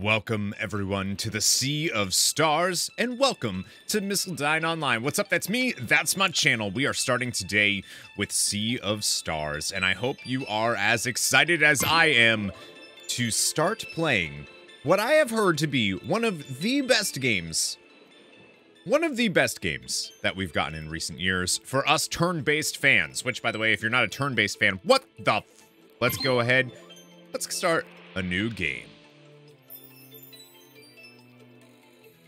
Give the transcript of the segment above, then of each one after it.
Welcome, everyone, to the Sea of Stars, and welcome to Missildine Online. What's up? That's me. That's my channel. We are starting today with Sea of Stars, and I hope you are as excited as I am to start playing what I have heard to be one of the best games. One of the best games that we've gotten in recent years for us turn-based fans, which, by the way, if you're not a turn-based fan, what the Let's go ahead. Let's start a new game.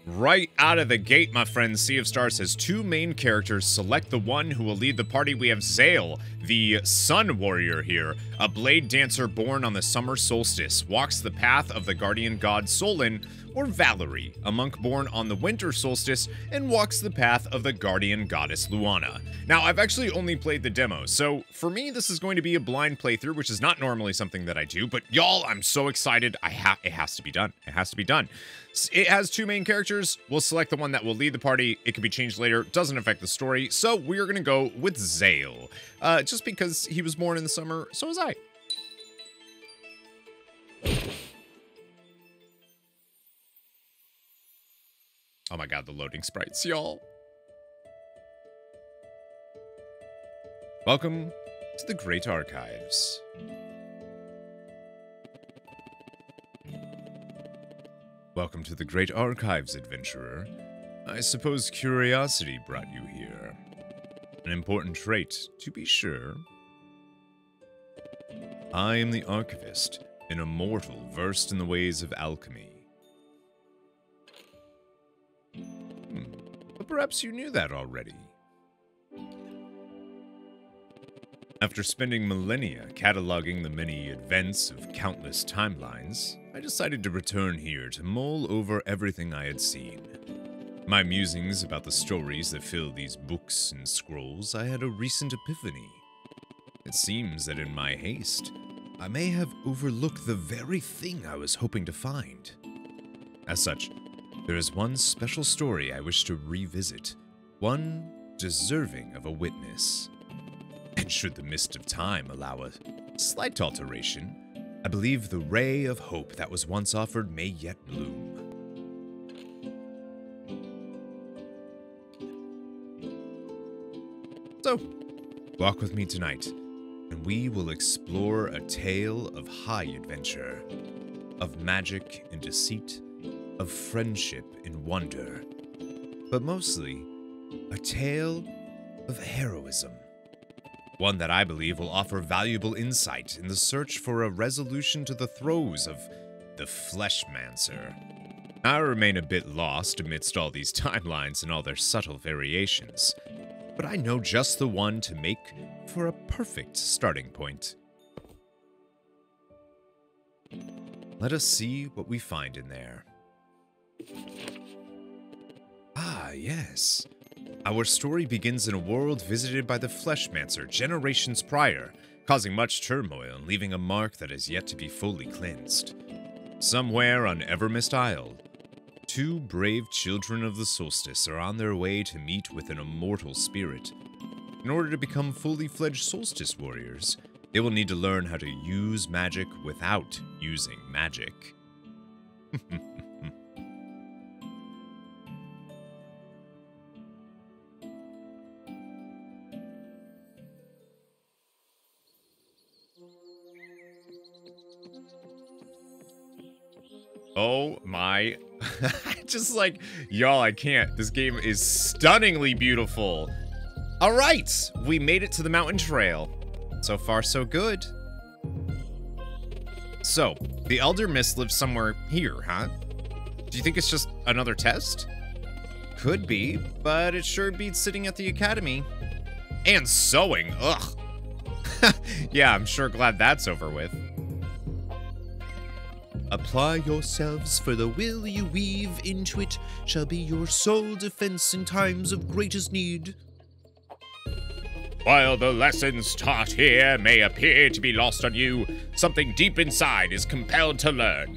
Right out of the gate, my friends, Sea of Stars has two main characters. Select the one who will lead the party. We have Zale, the Sun Warrior here, a blade dancer born on the summer solstice, walks the path of the guardian god Solen, or Valerie, a monk born on the winter solstice and walks the path of the guardian goddess Luana. Now, I've actually only played the demo, so for me, this is going to be a blind playthrough, which is not normally something that I do, but y'all, I'm so excited. I ha it has to be done. It has to be done. It has two main characters. We'll select the one that will lead the party. It can be changed later. Doesn't affect the story. So we are going to go with Zale. Uh, just because he was born in the summer, so was I. Oh my god, the loading sprites, y'all. Welcome to the Great Archives. Welcome to the Great Archives, adventurer. I suppose curiosity brought you here. An important trait, to be sure. I am the Archivist, an immortal versed in the ways of alchemy. Perhaps you knew that already. After spending millennia cataloging the many events of countless timelines, I decided to return here to mull over everything I had seen. My musings about the stories that fill these books and scrolls, I had a recent epiphany. It seems that in my haste, I may have overlooked the very thing I was hoping to find. As such, there is one special story I wish to revisit, one deserving of a witness. And should the mist of time allow a slight alteration, I believe the ray of hope that was once offered may yet bloom. So, walk with me tonight, and we will explore a tale of high adventure, of magic and deceit, of friendship and wonder, but mostly a tale of heroism. One that I believe will offer valuable insight in the search for a resolution to the throes of the Fleshmancer. I remain a bit lost amidst all these timelines and all their subtle variations, but I know just the one to make for a perfect starting point. Let us see what we find in there. Ah, yes. Our story begins in a world visited by the Fleshmancer generations prior, causing much turmoil and leaving a mark that has yet to be fully cleansed. Somewhere on Evermist Isle, two brave children of the solstice are on their way to meet with an immortal spirit. In order to become fully fledged solstice warriors, they will need to learn how to use magic without using magic. Oh my. Just like, y'all, I can't. This game is stunningly beautiful. All right, we made it to the mountain trail. So far, so good. So, the Elder Mist lives somewhere here, huh? Do you think it's just another test? Could be, but it sure beats sitting at the academy. And sewing, ugh. yeah, I'm sure glad that's over with. Apply yourselves, for the will you weave into it shall be your sole defense in times of greatest need. While the lessons taught here may appear to be lost on you, something deep inside is compelled to learn.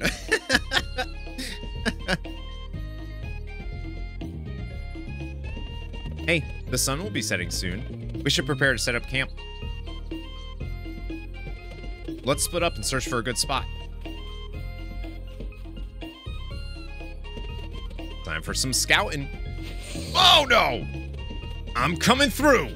hey, the sun will be setting soon. We should prepare to set up camp. Let's split up and search for a good spot. Time for some scouting. Oh no! I'm coming through!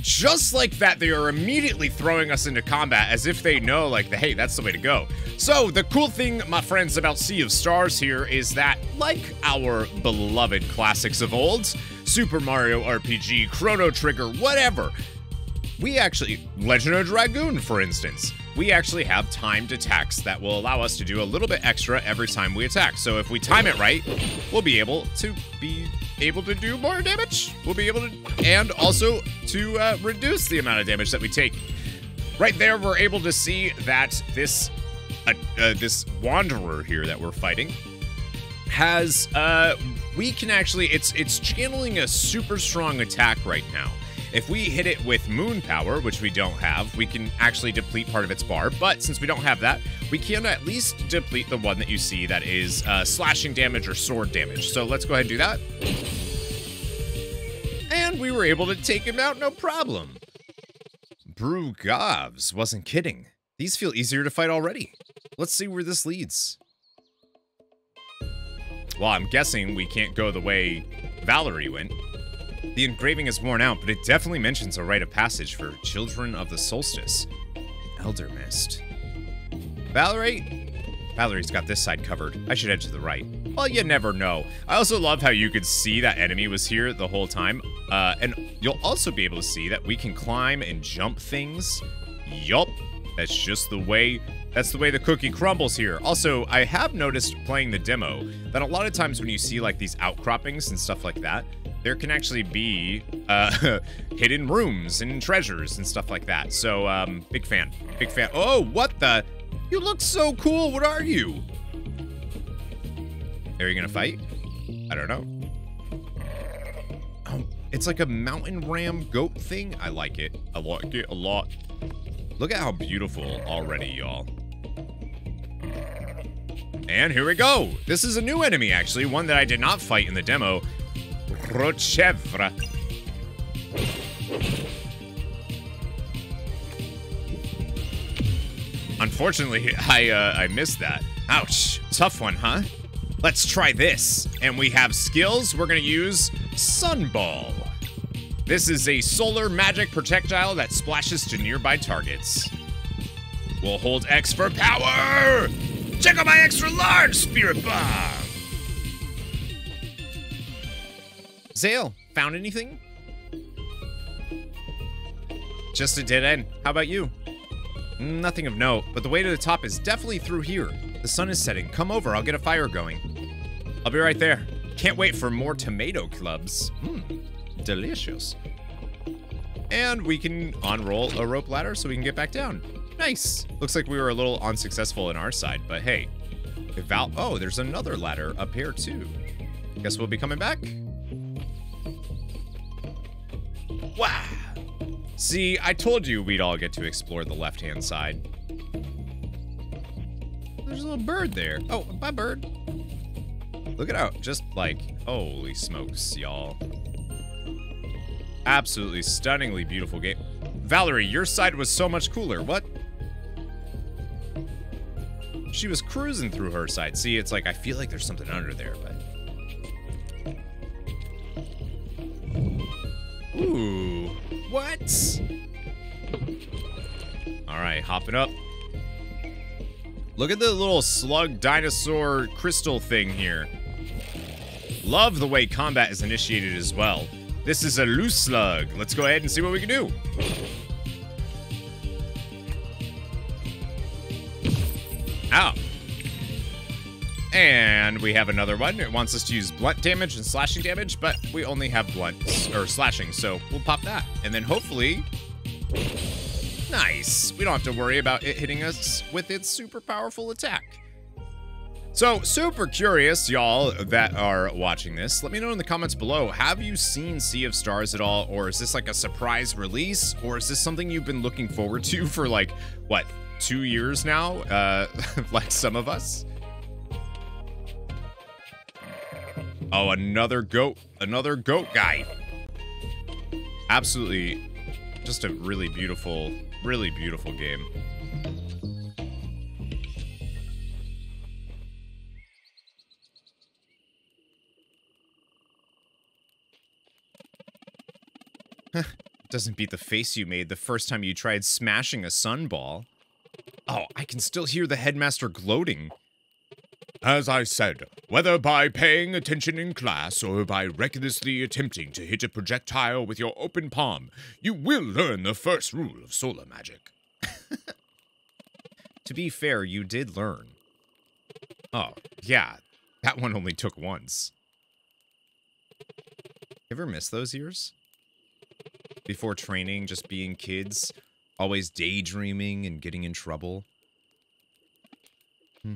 Just like that, they are immediately throwing us into combat as if they know, like, hey, that's the way to go. So, the cool thing, my friends, about Sea of Stars here is that, like our beloved classics of old, Super Mario RPG, Chrono Trigger, whatever, we actually, Legend of Dragoon, for instance, we actually have timed attacks that will allow us to do a little bit extra every time we attack. So if we time it right, we'll be able to be able to do more damage. We'll be able to, and also to uh, reduce the amount of damage that we take. Right there, we're able to see that this uh, uh, this wanderer here that we're fighting has uh, we can actually it's it's channeling a super strong attack right now. If we hit it with moon power, which we don't have, we can actually deplete part of its bar. But since we don't have that, we can at least deplete the one that you see that is uh, slashing damage or sword damage. So let's go ahead and do that. And we were able to take him out no problem. Brugaves wasn't kidding. These feel easier to fight already. Let's see where this leads. Well, I'm guessing we can't go the way Valerie went. The engraving is worn out, but it definitely mentions a rite of passage for Children of the Solstice. Elder Mist. Valere? Valere's got this side covered. I should head to the right. Well, you never know. I also love how you could see that enemy was here the whole time. Uh, and you'll also be able to see that we can climb and jump things. Yup. That's just the way that's the way the cookie crumbles here. Also, I have noticed playing the demo that a lot of times when you see like these outcroppings and stuff like that, there can actually be uh, hidden rooms and treasures and stuff like that. So, um, big fan. Big fan. Oh, what the? You look so cool. What are you? Are you gonna fight? I don't know. Oh, it's like a mountain ram goat thing. I like it. I like it a lot. Look at how beautiful already, y'all. And here we go. This is a new enemy, actually. One that I did not fight in the demo. Rochevre. Unfortunately, I, uh, I missed that. Ouch. Tough one, huh? Let's try this. And we have skills. We're going to use Sunball. This is a solar magic projectile that splashes to nearby targets. We'll hold X for power! Check out my extra large spirit bomb! Zale, found anything? Just a dead end. How about you? Nothing of note, but the way to the top is definitely through here. The sun is setting. Come over, I'll get a fire going. I'll be right there. Can't wait for more tomato clubs. Mmm, delicious. And we can unroll a rope ladder so we can get back down. Nice. Looks like we were a little unsuccessful in our side, but hey. Val- oh, there's another ladder up here too. Guess we'll be coming back. Wow. See, I told you we'd all get to explore the left-hand side. There's a little bird there. Oh, bye, bird. Look at out. Just like, holy smokes, y'all. Absolutely stunningly beautiful game. Valerie, your side was so much cooler. What? She was cruising through her side. See, it's like, I feel like there's something under there, but... Ooh. What? All right, hopping up. Look at the little slug dinosaur crystal thing here. Love the way combat is initiated as well. This is a loose slug. Let's go ahead and see what we can do. We have another one. It wants us to use blunt damage and slashing damage, but we only have blunt or slashing, so we'll pop that. And then hopefully, nice. We don't have to worry about it hitting us with its super powerful attack. So, super curious, y'all that are watching this. Let me know in the comments below. Have you seen Sea of Stars at all? Or is this like a surprise release? Or is this something you've been looking forward to for like, what, two years now? Uh, like some of us? Oh, another goat. Another goat guy. Absolutely just a really beautiful, really beautiful game. Doesn't beat the face you made the first time you tried smashing a sunball. Oh, I can still hear the headmaster gloating. As I said, whether by paying attention in class or by recklessly attempting to hit a projectile with your open palm, you will learn the first rule of solar magic. to be fair, you did learn. Oh, yeah, that one only took once. Ever miss those years? Before training, just being kids, always daydreaming and getting in trouble. Hmm.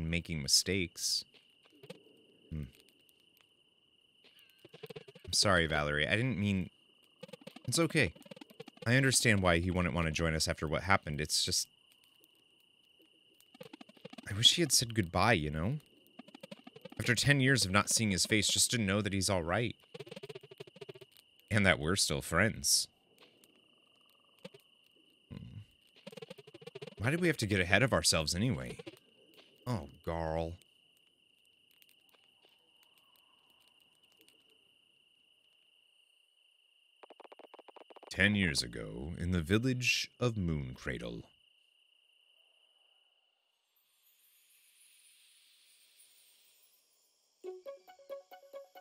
And making mistakes. Hmm. I'm sorry, Valerie. I didn't mean... It's okay. I understand why he wouldn't want to join us after what happened. It's just... I wish he had said goodbye, you know? After 10 years of not seeing his face, just to know that he's alright. And that we're still friends. Hmm. Why did we have to get ahead of ourselves anyway? Oh, Garl. Ten years ago, in the village of Moon Cradle.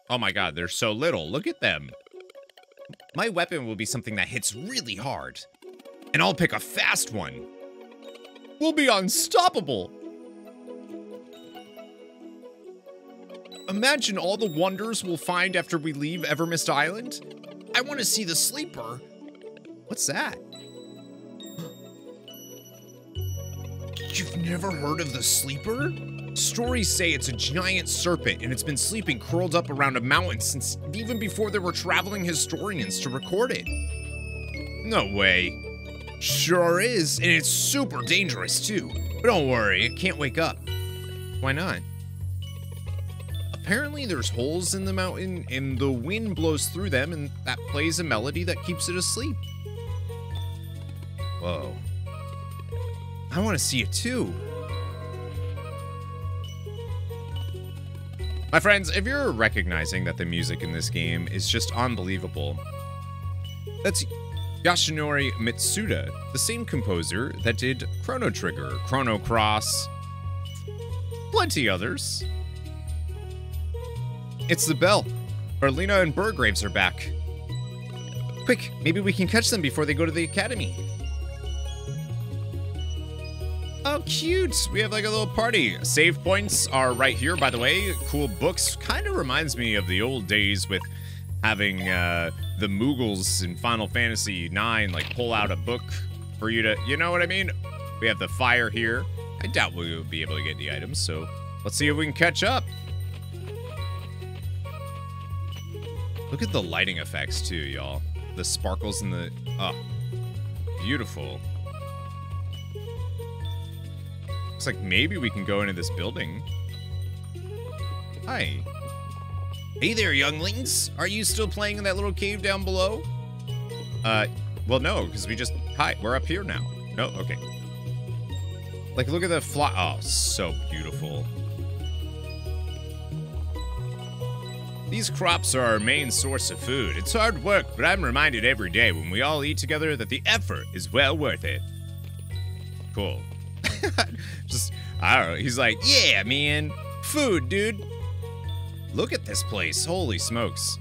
Oh my god, they're so little. Look at them. My weapon will be something that hits really hard. And I'll pick a fast one. We'll be unstoppable. Imagine all the wonders we'll find after we leave Evermist Island. I want to see the sleeper. What's that? You've never heard of the sleeper? Stories say it's a giant serpent and it's been sleeping curled up around a mountain since even before there were traveling historians to record it. No way. Sure is, and it's super dangerous too. But don't worry, it can't wake up. Why not? Apparently there's holes in the mountain and the wind blows through them and that plays a melody that keeps it asleep. Whoa. I want to see it too. My friends, if you're recognizing that the music in this game is just unbelievable, that's Yasunori Mitsuda, the same composer that did Chrono Trigger, Chrono Cross, plenty others. It's the bell. Erlina and Burgraves are back. Quick, maybe we can catch them before they go to the academy. Oh, cute. We have like a little party. Save points are right here, by the way. Cool books. Kind of reminds me of the old days with having uh, the Moogles in Final Fantasy IX, like pull out a book for you to, you know what I mean? We have the fire here. I doubt we will be able to get the items, so let's see if we can catch up. Look at the lighting effects too, y'all. The sparkles in the, oh, beautiful. Looks like maybe we can go into this building. Hi. Hey there, younglings. Are you still playing in that little cave down below? Uh, well, no, because we just... Hi, we're up here now. No, okay. Like, look at the fly... Oh, so beautiful. These crops are our main source of food. It's hard work, but I'm reminded every day when we all eat together that the effort is well worth it. Cool. Just, I don't know. He's like, yeah, man. Food, dude. Look at this place. Holy smokes.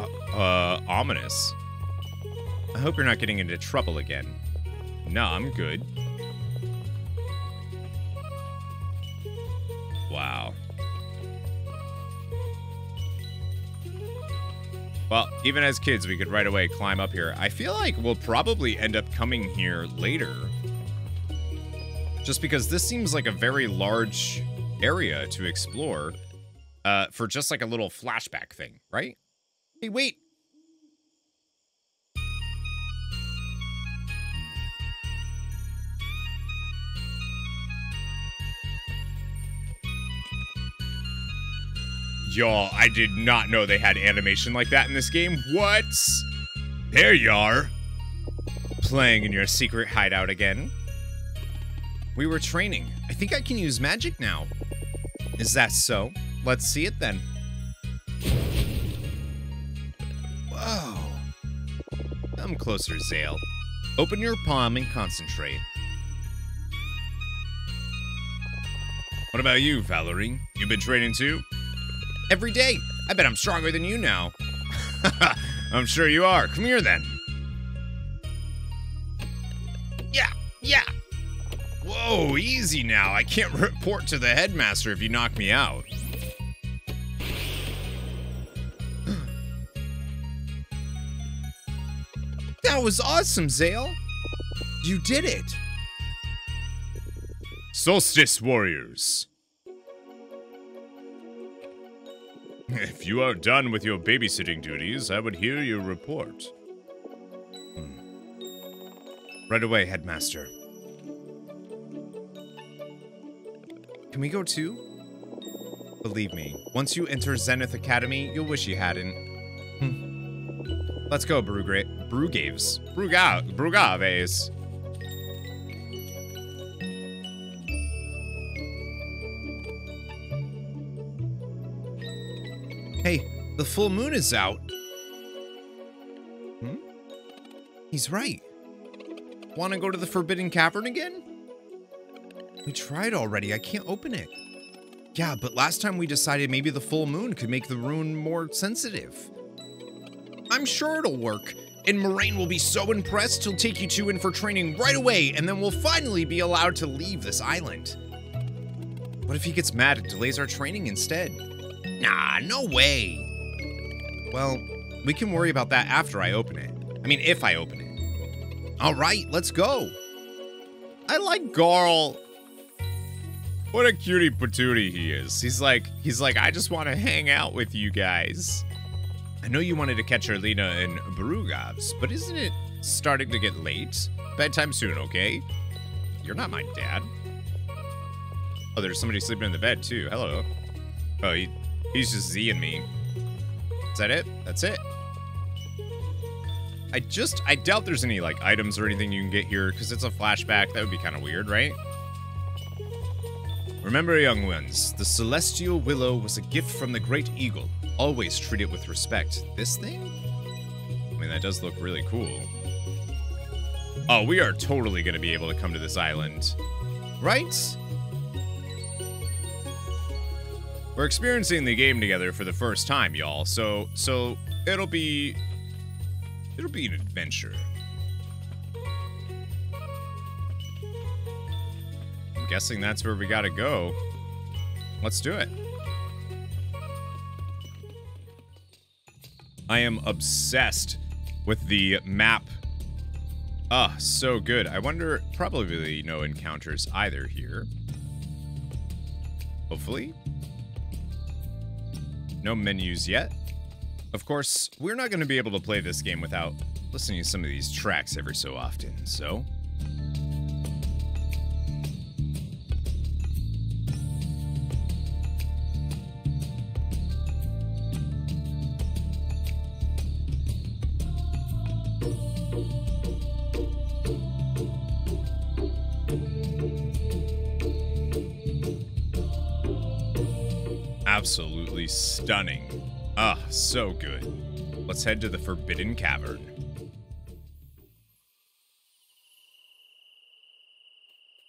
Uh, uh, ominous. I hope you're not getting into trouble again. No, I'm good. Wow. Well, even as kids, we could right away climb up here. I feel like we'll probably end up coming here later just because this seems like a very large area to explore uh, for just like a little flashback thing, right? Hey, wait. Y'all, I did not know they had animation like that in this game. What? There you are. Playing in your secret hideout again. We were training. I think I can use magic now. Is that so? Let's see it then. Come closer, Zale. Open your palm and concentrate. What about you, Valerie? You've been training too? Every day. I bet I'm stronger than you now. I'm sure you are. Come here then. Yeah, yeah. Whoa, easy now. I can't report to the headmaster if you knock me out. that was awesome, Zale. You did it. Solstice Warriors. If you are done with your babysitting duties, I would hear your report. Hmm. Right away, Headmaster. Can we go too? Believe me, once you enter Zenith Academy, you'll wish you hadn't. Hmm. Let's go, Brugra Brugaves. Bruga Brugaves. Hey, the full moon is out. Hmm? He's right. Want to go to the Forbidden Cavern again? We tried already. I can't open it. Yeah, but last time we decided maybe the full moon could make the rune more sensitive. I'm sure it'll work. And Moraine will be so impressed he'll take you two in for training right away, and then we'll finally be allowed to leave this island. What if he gets mad and delays our training instead? Nah, no way. Well, we can worry about that after I open it. I mean, if I open it. All right, let's go. I like Garl. What a cutie patootie he is. He's like, he's like, I just want to hang out with you guys. I know you wanted to catch Erlina and Brugaves, but isn't it starting to get late? Bedtime soon, okay? You're not my dad. Oh, there's somebody sleeping in the bed, too. Hello. Oh, he, he's just Z and me. Is that it? That's it. I just, I doubt there's any, like, items or anything you can get here, because it's a flashback. That would be kind of weird, right? Remember, young ones, the celestial willow was a gift from the great eagle. Always treat it with respect. This thing? I mean, that does look really cool. Oh, we are totally going to be able to come to this island. Right? We're experiencing the game together for the first time, y'all. So, so it'll be it'll be an adventure. I'm guessing that's where we got to go. Let's do it. I am obsessed with the map. Ah, so good. I wonder, probably no encounters either here. Hopefully. No menus yet. Of course, we're not going to be able to play this game without listening to some of these tracks every so often, so... stunning. Ah, so good. Let's head to the Forbidden Cavern.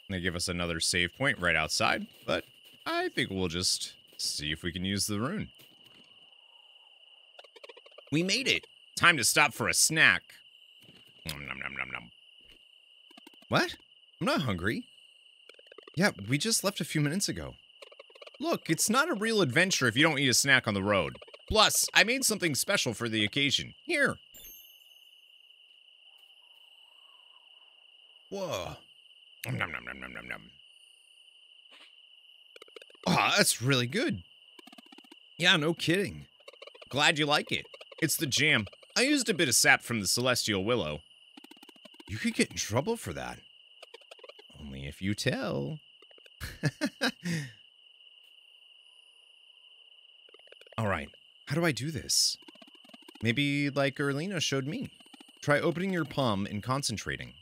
They give us another save point right outside, but I think we'll just see if we can use the rune. We made it. Time to stop for a snack. Nom, nom, nom. What? I'm not hungry. Yeah, we just left a few minutes ago. Look, it's not a real adventure if you don't eat a snack on the road. Plus, I made something special for the occasion. Here. Whoa. Nom, nom, nom, nom, nom, nom. Oh, that's really good. Yeah, no kidding. Glad you like it. It's the jam. I used a bit of sap from the celestial willow. You could get in trouble for that. Only if you tell. All right, how do I do this? Maybe like Erlina showed me. Try opening your palm and concentrating.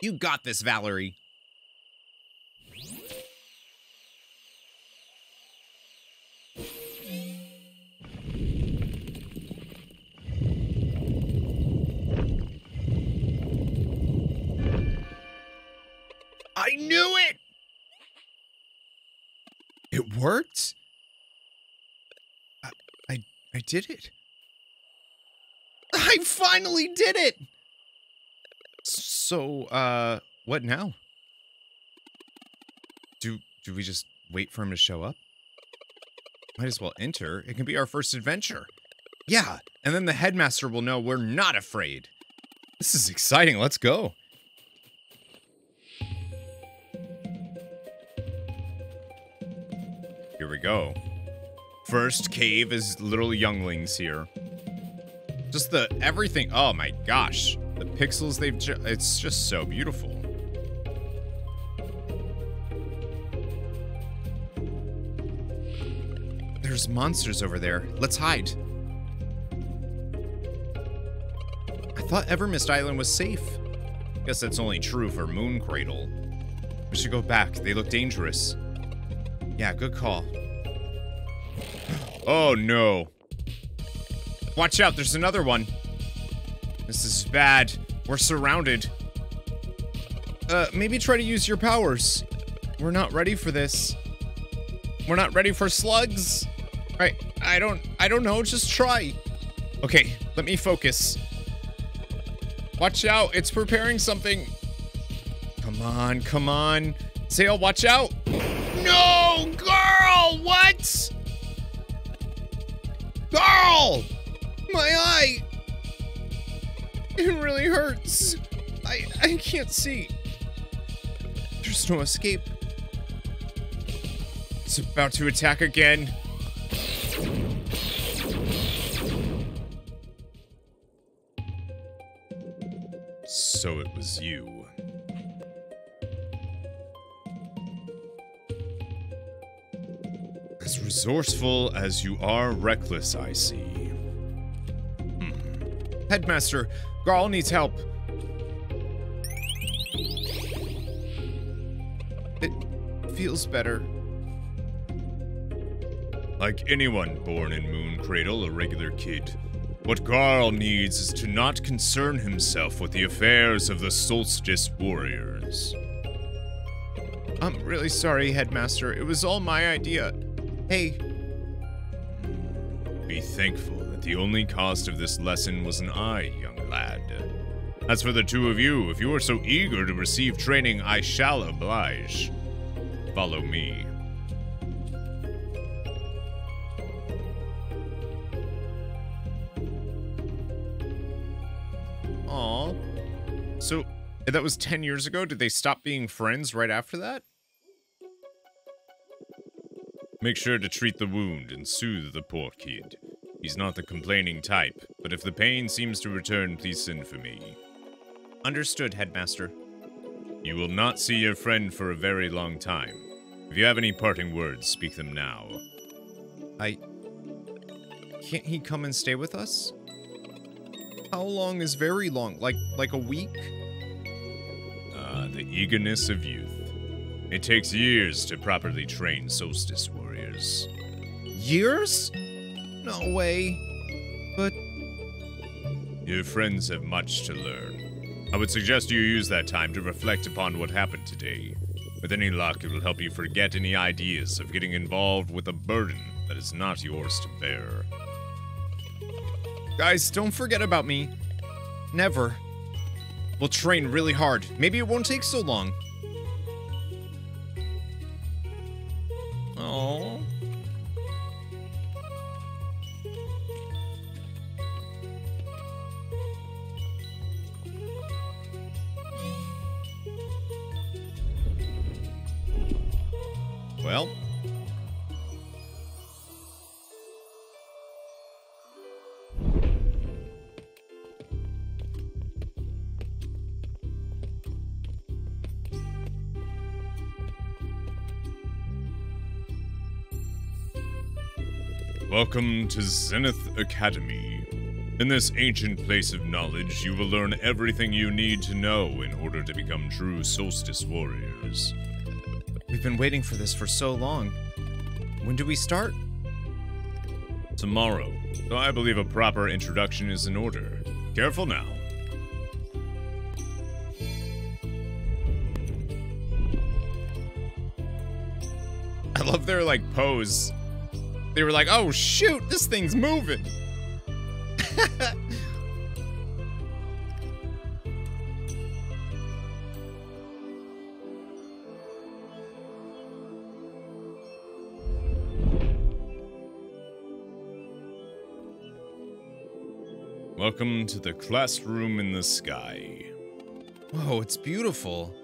You got this, Valerie! I knew it! It worked? Did it. I finally did it! So, uh, what now? Do, do we just wait for him to show up? Might as well enter. It can be our first adventure. Yeah, and then the headmaster will know we're not afraid. This is exciting. Let's go. Here we go. First cave is little younglings here. Just the everything. Oh my gosh. The pixels they've ju it's just so beautiful. There's monsters over there. Let's hide. I thought Evermist Island was safe. Guess that's only true for Moon Cradle. We should go back. They look dangerous. Yeah, good call. Oh no. Watch out, there's another one. This is bad. We're surrounded. Uh, maybe try to use your powers. We're not ready for this. We're not ready for slugs. Right, I don't, I don't know, just try. Okay, let me focus. Watch out, it's preparing something. Come on, come on. Zale, watch out. No, Garl, what? Garl! My eye! It really hurts. I, I can't see. There's no escape. It's about to attack again. So it was you. Resourceful as you are reckless, I see. Hmm. Headmaster, Garl needs help. It feels better. Like anyone born in Moon Cradle, a regular kid, what Garl needs is to not concern himself with the affairs of the Solstice Warriors. I'm really sorry, Headmaster. It was all my idea. Hey. Be thankful that the only cost of this lesson was an eye, young lad. As for the two of you, if you are so eager to receive training, I shall oblige. Follow me. Aw. So, that was 10 years ago? Did they stop being friends right after that? Make sure to treat the wound and soothe the poor kid. He's not the complaining type, but if the pain seems to return, please send for me. Understood, Headmaster. You will not see your friend for a very long time. If you have any parting words, speak them now. I... Can't he come and stay with us? How long is very long? Like, like a week? Ah, the eagerness of youth. It takes years to properly train Solstice Warriors. Years? No way. But Your friends have much to learn. I would suggest you use that time to reflect upon what happened today. With any luck, it will help you forget any ideas of getting involved with a burden that is not yours to bear. guys, don't forget about me. Never. We'll train really hard. Maybe it won't take so long. Welcome to Zenith Academy. In this ancient place of knowledge, you will learn everything you need to know in order to become true Solstice Warriors. we've been waiting for this for so long. When do we start? Tomorrow, though I believe a proper introduction is in order. Careful now. I love their like pose. They were like, "Oh shoot, this thing's moving." Welcome to the classroom in the sky. Whoa, it's beautiful.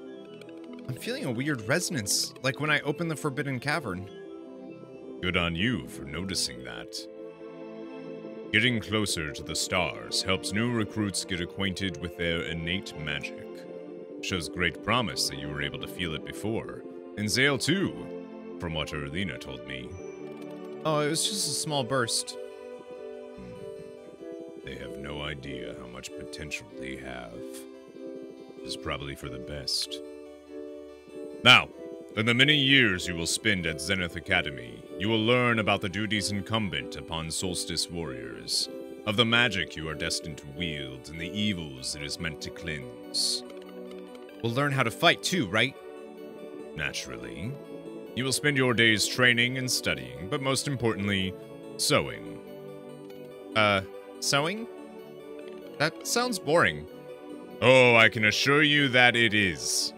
I'm feeling a weird resonance, like when I opened the Forbidden Cavern. Good on you for noticing that. Getting closer to the stars helps new recruits get acquainted with their innate magic. Shows great promise that you were able to feel it before. And Zale too, from what Erlina told me. Oh, it was just a small burst. Hmm. They have no idea how much potential they have. It is probably for the best. Now, in the many years you will spend at Zenith Academy, you will learn about the duties incumbent upon Solstice warriors, of the magic you are destined to wield, and the evils it is meant to cleanse. We'll learn how to fight too, right? Naturally. You will spend your days training and studying, but most importantly, sewing. Uh, sewing? That sounds boring. Oh, I can assure you that it is.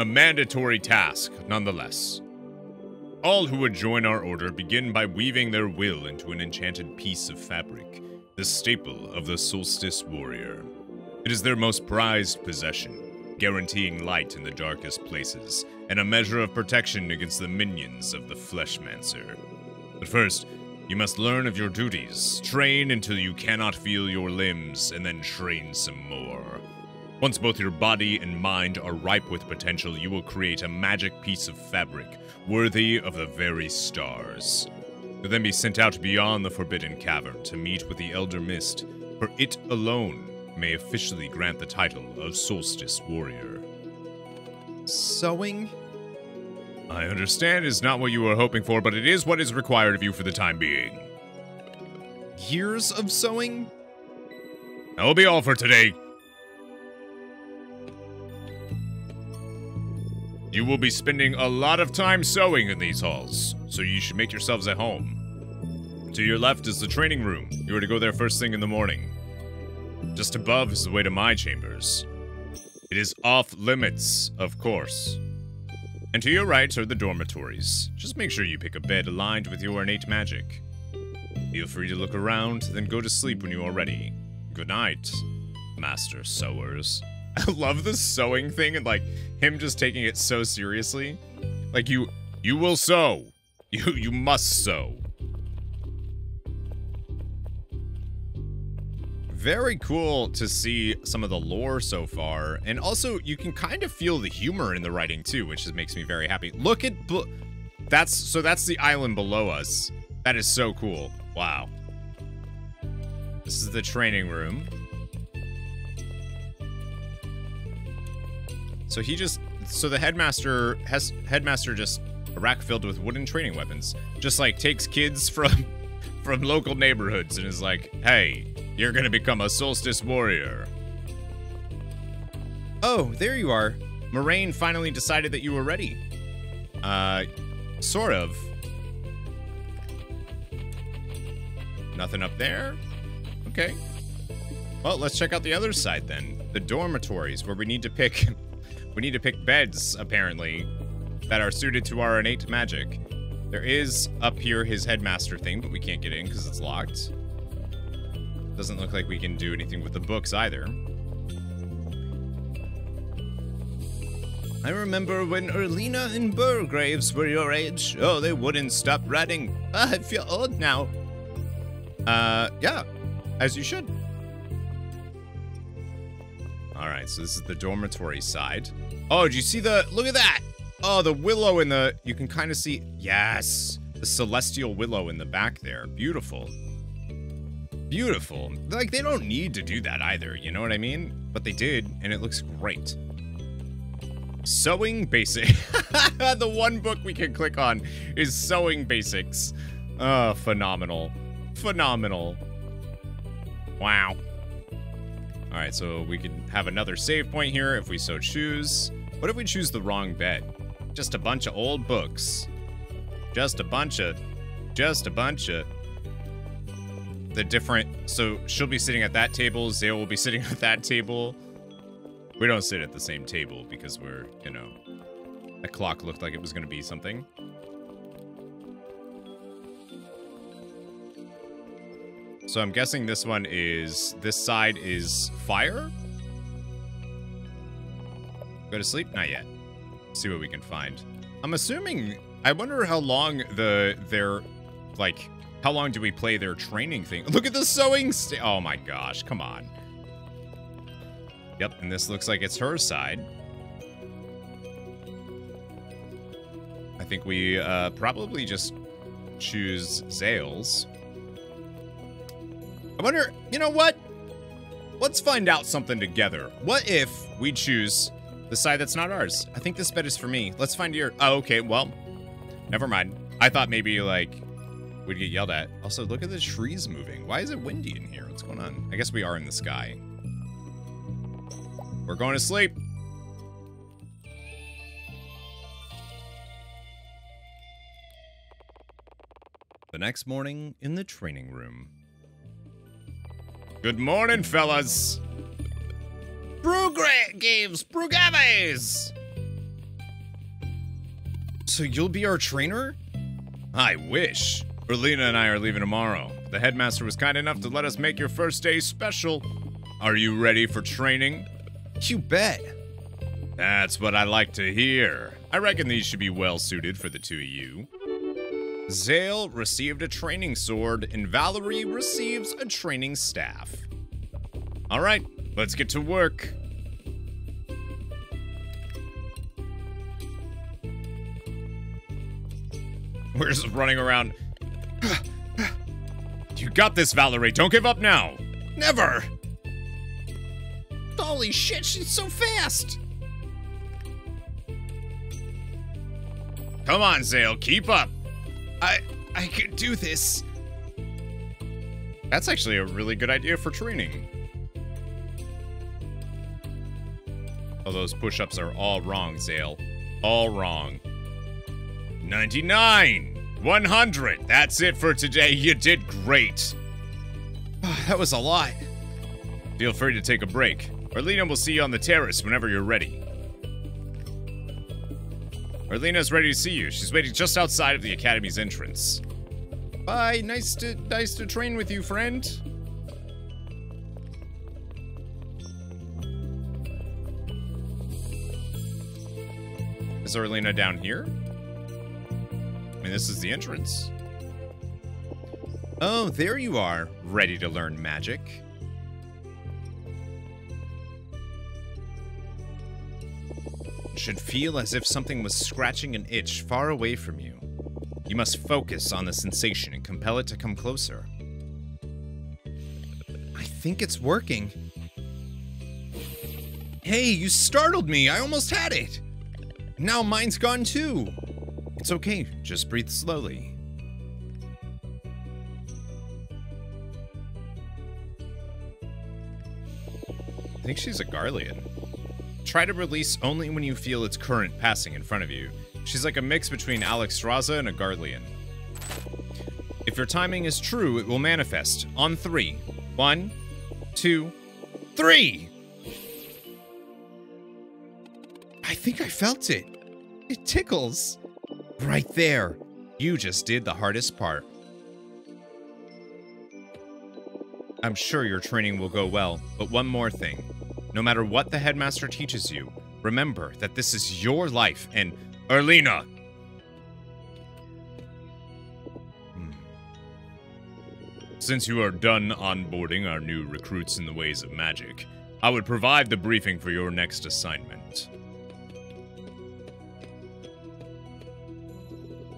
A mandatory task, nonetheless. All who would join our order begin by weaving their will into an enchanted piece of fabric, the staple of the Solstice Warrior. It is their most prized possession, guaranteeing light in the darkest places, and a measure of protection against the minions of the Fleshmancer. But first, you must learn of your duties, train until you cannot feel your limbs, and then train some more. Once both your body and mind are ripe with potential, you will create a magic piece of fabric worthy of the very stars. You'll then be sent out beyond the Forbidden Cavern to meet with the Elder Mist, for it alone may officially grant the title of Solstice Warrior. Sewing? I understand is not what you were hoping for, but it is what is required of you for the time being. Years of sewing? That will be all for today. You will be spending a lot of time sewing in these halls, so you should make yourselves at home. To your left is the training room. You are to go there first thing in the morning. Just above is the way to my chambers. It is off limits, of course. And to your right are the dormitories. Just make sure you pick a bed aligned with your innate magic. Feel free to look around, then go to sleep when you are ready. Good night, Master Sewers. I love the sewing thing and like him just taking it so seriously. Like you you will sew. You you must sew. Very cool to see some of the lore so far. And also you can kind of feel the humor in the writing too, which just makes me very happy. Look at that's so that's the island below us. That is so cool. Wow. This is the training room. So he just so the headmaster has headmaster just a rack filled with wooden training weapons. Just like takes kids from from local neighborhoods and is like, "Hey, you're to become a solstice warrior." Oh, there you are. Moraine finally decided that you were ready. Uh, sort of. Nothing up there? Okay. Well, let's check out the other side then. The dormitories, where we need to pick we need to pick beds, apparently, that are suited to our innate magic. There is up here his headmaster thing, but we can't get in because it's locked. Doesn't look like we can do anything with the books either. I remember when Erlina and Burgraves were your age. Oh, they wouldn't stop writing. I feel old now. Uh, yeah, as you should. All right, so this is the dormitory side. Oh, do you see the, look at that. Oh, the willow in the, you can kind of see, yes, the celestial willow in the back there. Beautiful. Beautiful. Like, they don't need to do that either, you know what I mean? But they did, and it looks great. Sewing Basic. the one book we can click on is Sewing Basics. Oh, phenomenal. Phenomenal. Wow. All right, so we can have another save point here if we so choose. What if we choose the wrong bed? Just a bunch of old books. Just a bunch of, just a bunch of the different. So she'll be sitting at that table. Zale will be sitting at that table. We don't sit at the same table because we're, you know, the clock looked like it was going to be something. So I'm guessing this one is, this side is fire? Go to sleep? Not yet. See what we can find. I'm assuming, I wonder how long the, their, like, how long do we play their training thing? Look at the sewing Oh my gosh, come on. Yep, and this looks like it's her side. I think we uh, probably just choose Zales. I wonder, you know what? Let's find out something together. What if we choose the side that's not ours? I think this bed is for me. Let's find your... Oh, okay, well, never mind. I thought maybe, like, we'd get yelled at. Also, look at the trees moving. Why is it windy in here? What's going on? I guess we are in the sky. We're going to sleep. The next morning in the training room. Good morning, fellas. Brew games, Brugaves. So you'll be our trainer? I wish. Erlina and I are leaving tomorrow. The headmaster was kind enough to let us make your first day special. Are you ready for training? You bet. That's what I like to hear. I reckon these should be well suited for the two of you. Zale received a training sword, and Valerie receives a training staff. All right, let's get to work. We're just running around. you got this, Valerie. Don't give up now. Never. Holy shit, she's so fast. Come on, Zale, keep up. I I can do this. That's actually a really good idea for training. Oh, those push-ups are all wrong, Zale. All wrong. 99! 100! That's it for today. You did great. that was a lot. Feel free to take a break. Erlina will see you on the terrace whenever you're ready. Erlina's ready to see you. She's waiting just outside of the academy's entrance. Bye. Nice to nice to train with you, friend. Is Erlina down here? I mean, this is the entrance. Oh, there you are, ready to learn magic. Should feel as if something was scratching an itch far away from you. You must focus on the sensation and compel it to come closer. I think it's working. Hey, you startled me. I almost had it. Now mine's gone too. It's okay. Just breathe slowly. I think she's a Garlean. Try to release only when you feel its current passing in front of you. She's like a mix between Alexstrasza and a Garlean. If your timing is true, it will manifest. On three. One, two, three! I think I felt it. It tickles. Right there. You just did the hardest part. I'm sure your training will go well, but one more thing. No matter what the headmaster teaches you, remember that this is your life and Erlina. Hmm. Since you are done onboarding our new recruits in the ways of magic, I would provide the briefing for your next assignment.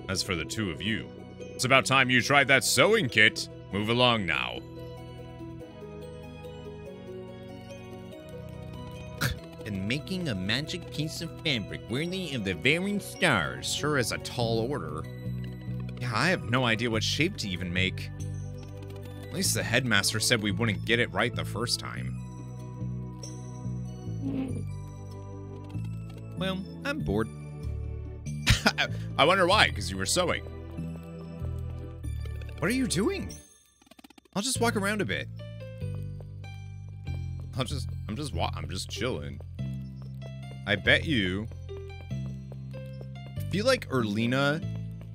As for the two of you, it's about time you tried that sewing kit. Move along now. And making a magic piece of fabric worthy of the varying stars sure is a tall order. Yeah, I have no idea what shape to even make. At least the headmaster said we wouldn't get it right the first time. Well, I'm bored. I wonder why, because you were sewing. What are you doing? I'll just walk around a bit. I'll just, I'm just, I'm just chilling. I bet you. I feel like Erlina,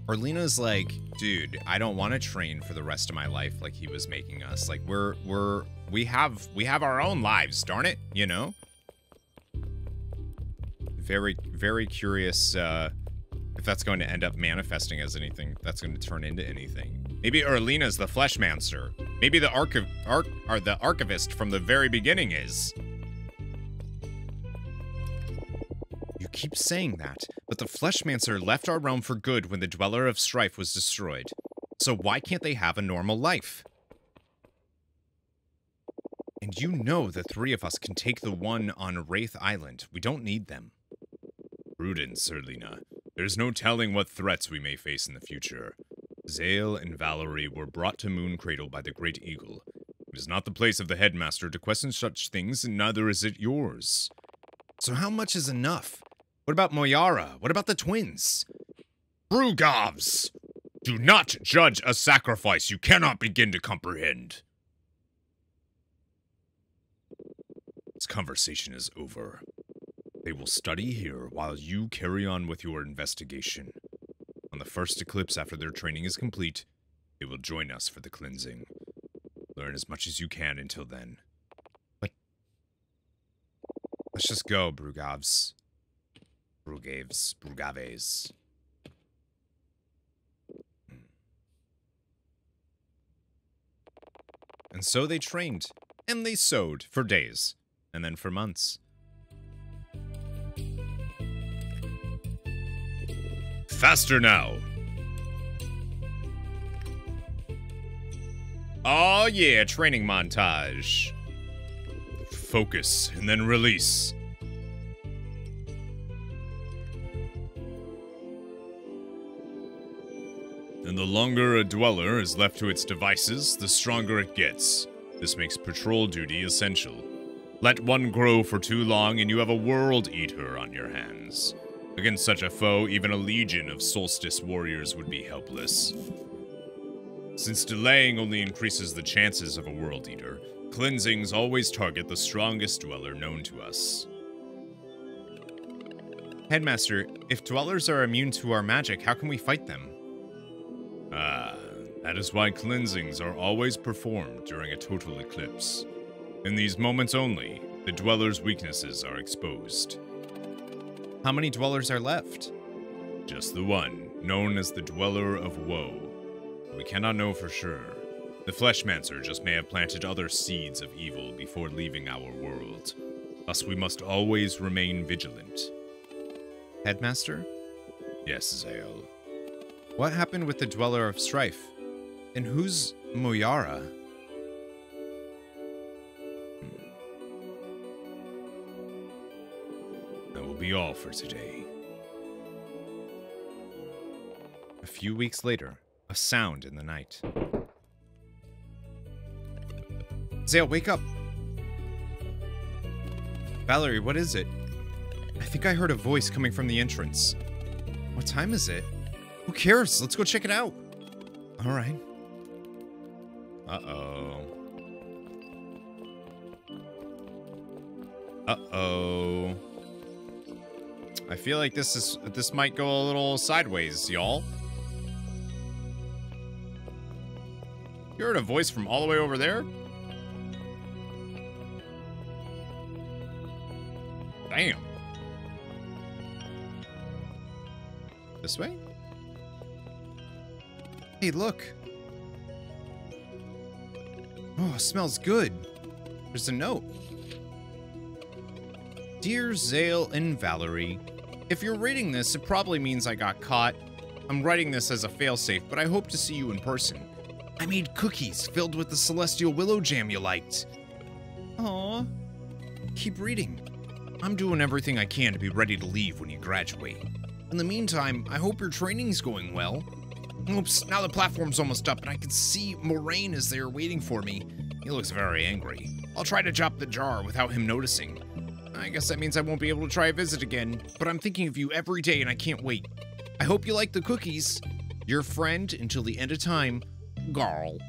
Erlina's like, dude, I don't want to train for the rest of my life like he was making us. Like we're, we're, we have, we have our own lives, darn it, you know? Very, very curious, uh, if that's going to end up manifesting as anything, that's going to turn into anything. Maybe Erlina's the Fleshmancer. Maybe the archiv arch or the archivist from the very beginning is. You keep saying that, but the Fleshmancer left our realm for good when the Dweller of Strife was destroyed. So why can't they have a normal life? And you know the three of us can take the one on Wraith Island. We don't need them. Prudence, Erlina. There's no telling what threats we may face in the future. Zale and Valerie were brought to Moon Cradle by the Great Eagle. It is not the place of the headmaster to question such things, and neither is it yours. So how much is enough? What about Moyara? What about the twins? Brugaves! Do not judge a sacrifice you cannot begin to comprehend. This conversation is over. They will study here while you carry on with your investigation. On the first eclipse after their training is complete, they will join us for the cleansing. Learn as much as you can until then. But let's just go, Brugaves. Brugaves, Brugaves. Hmm. And so they trained, and they sewed for days, and then for months. Faster now! Oh yeah, training montage. Focus, and then release. The longer a dweller is left to its devices, the stronger it gets. This makes patrol duty essential. Let one grow for too long and you have a world eater on your hands. Against such a foe, even a legion of solstice warriors would be helpless. Since delaying only increases the chances of a world eater, cleansings always target the strongest dweller known to us. Headmaster, if dwellers are immune to our magic, how can we fight them? Ah, that is why cleansings are always performed during a total eclipse. In these moments only, the dweller's weaknesses are exposed. How many dwellers are left? Just the one, known as the Dweller of Woe. We cannot know for sure. The Fleshmancer just may have planted other seeds of evil before leaving our world. Thus, we must always remain vigilant. Headmaster? Yes, Zale. What happened with the Dweller of Strife? And who's Moyara? Hmm. That will be all for today. A few weeks later, a sound in the night. Zale, wake up! Valerie, what is it? I think I heard a voice coming from the entrance. What time is it? Who cares? Let's go check it out. All right. Uh-oh. Uh-oh. I feel like this is this might go a little sideways, y'all. You heard a voice from all the way over there? Hey, look. Oh, smells good. There's a note. Dear Zale and Valerie, if you're reading this, it probably means I got caught. I'm writing this as a failsafe, but I hope to see you in person. I made cookies filled with the celestial willow jam you liked. Aw. Keep reading. I'm doing everything I can to be ready to leave when you graduate. In the meantime, I hope your training's going well. Oops, now the platform's almost up and I can see Moraine is there waiting for me. He looks very angry. I'll try to drop the jar without him noticing. I guess that means I won't be able to try a visit again, but I'm thinking of you every day and I can't wait. I hope you like the cookies. Your friend until the end of time, Garl.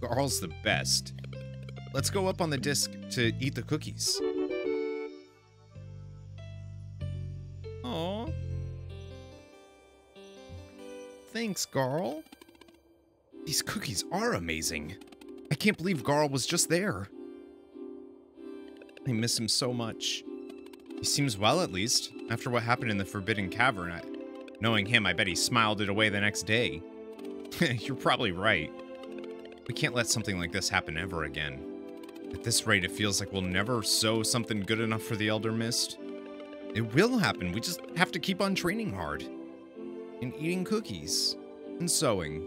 Garl's the best. Let's go up on the disc to eat the cookies. Thanks, Garl. These cookies are amazing. I can't believe Garl was just there. I miss him so much. He seems well, at least. After what happened in the Forbidden Cavern, I, knowing him, I bet he smiled it away the next day. You're probably right. We can't let something like this happen ever again. At this rate, it feels like we'll never sow something good enough for the Elder Mist. It will happen. We just have to keep on training hard. And eating cookies. And sewing.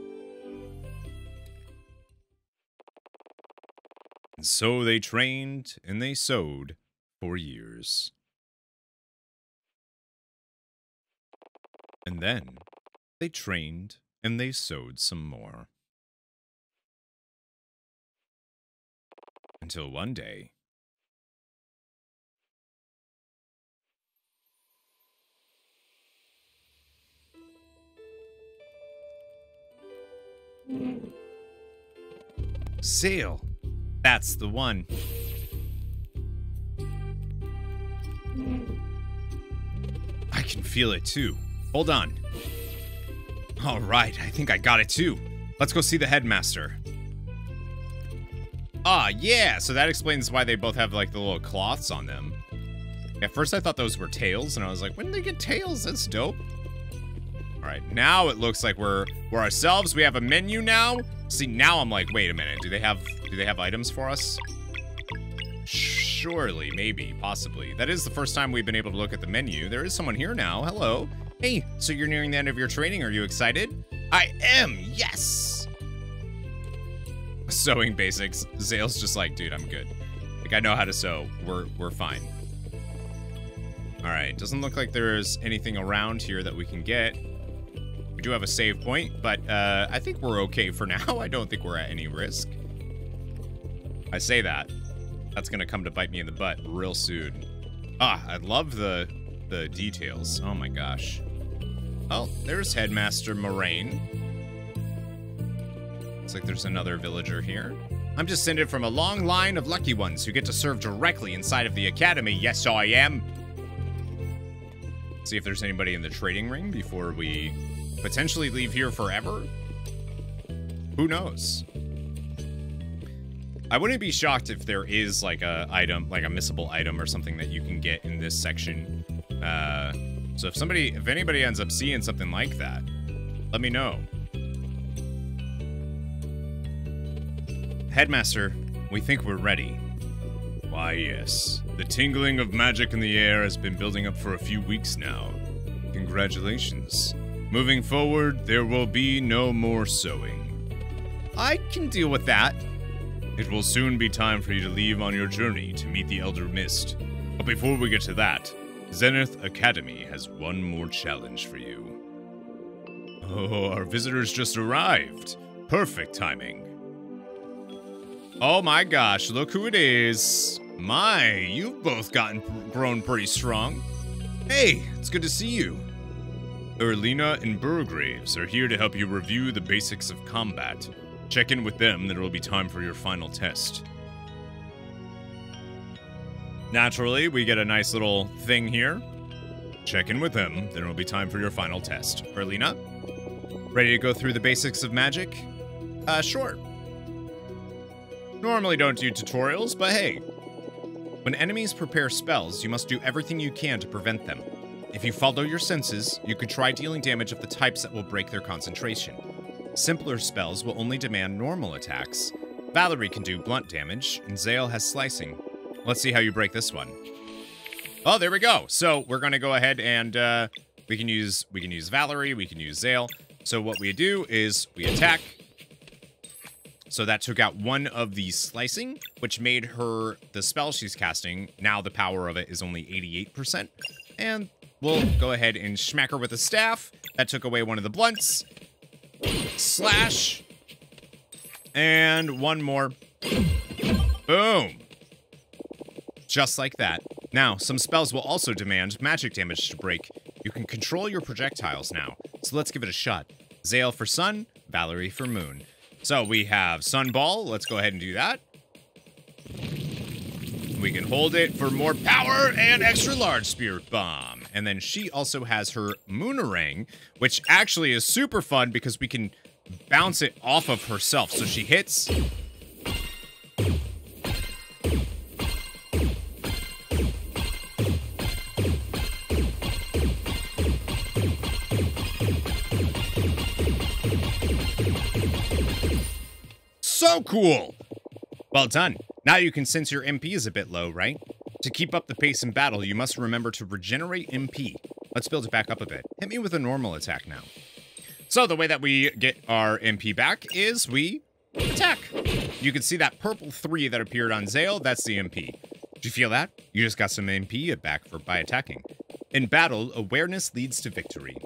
And so they trained and they sewed for years. And then they trained and they sewed some more. Until one day, Zale. That's the one. I can feel it too. Hold on. All right, I think I got it too. Let's go see the headmaster. Ah, yeah, so that explains why they both have like the little cloths on them. At first I thought those were tails, and I was like, when did they get tails? That's dope. All right, now it looks like we're we're ourselves. We have a menu now. See, now I'm like, wait a minute. Do they have do they have items for us? Surely, maybe, possibly. That is the first time we've been able to look at the menu. There is someone here now. Hello. Hey, so you're nearing the end of your training. Are you excited? I am. Yes. Sewing basics. Zale's just like, dude, I'm good. Like I know how to sew. We're we're fine. All right. Doesn't look like there's anything around here that we can get do have a save point, but uh, I think we're okay for now. I don't think we're at any risk. I say that. That's gonna come to bite me in the butt real soon. Ah, I love the the details. Oh my gosh. Oh, there's Headmaster Moraine. Looks like there's another villager here. I'm descended from a long line of lucky ones who get to serve directly inside of the academy. Yes, I am. See if there's anybody in the trading ring before we potentially leave here forever? Who knows? I wouldn't be shocked if there is like a item, like a missable item or something that you can get in this section. Uh, so if somebody, if anybody ends up seeing something like that, let me know. Headmaster, we think we're ready. Why, yes. The tingling of magic in the air has been building up for a few weeks now. Congratulations. Moving forward, there will be no more sewing. I can deal with that. It will soon be time for you to leave on your journey to meet the Elder Mist. But before we get to that, Zenith Academy has one more challenge for you. Oh, our visitors just arrived. Perfect timing. Oh my gosh, look who it is. My, you've both gotten grown pretty strong. Hey, it's good to see you. Erlina and Brugaves are here to help you review the basics of combat. Check in with them, then it will be time for your final test. Naturally, we get a nice little thing here. Check in with them, then it will be time for your final test. Erlina, ready to go through the basics of magic? Uh, sure. Normally don't do tutorials, but hey. When enemies prepare spells, you must do everything you can to prevent them. If you follow your senses, you could try dealing damage of the types that will break their concentration. Simpler spells will only demand normal attacks. Valerie can do blunt damage, and Zale has slicing. Let's see how you break this one. Oh, there we go. So we're gonna go ahead and uh, we can use we can use Valerie, we can use Zale. So what we do is we attack. So that took out one of the slicing, which made her the spell she's casting. Now the power of it is only 88%. And we'll go ahead and smack her with a staff. That took away one of the blunts. Slash. And one more. Boom. Just like that. Now, some spells will also demand magic damage to break. You can control your projectiles now, so let's give it a shot. Zale for sun, Valerie for Moon. So we have Sunball. Let's go ahead and do that. We can hold it for more power and extra large Spirit Bomb. And then she also has her Moonerang, which actually is super fun because we can bounce it off of herself. So she hits. So cool! Well done. Now you can sense your MP is a bit low, right? To keep up the pace in battle, you must remember to regenerate MP. Let's build it back up a bit. Hit me with a normal attack now. So the way that we get our MP back is we attack. You can see that purple 3 that appeared on Zale, that's the MP. Do you feel that? You just got some MP back for by attacking. In battle, awareness leads to victory.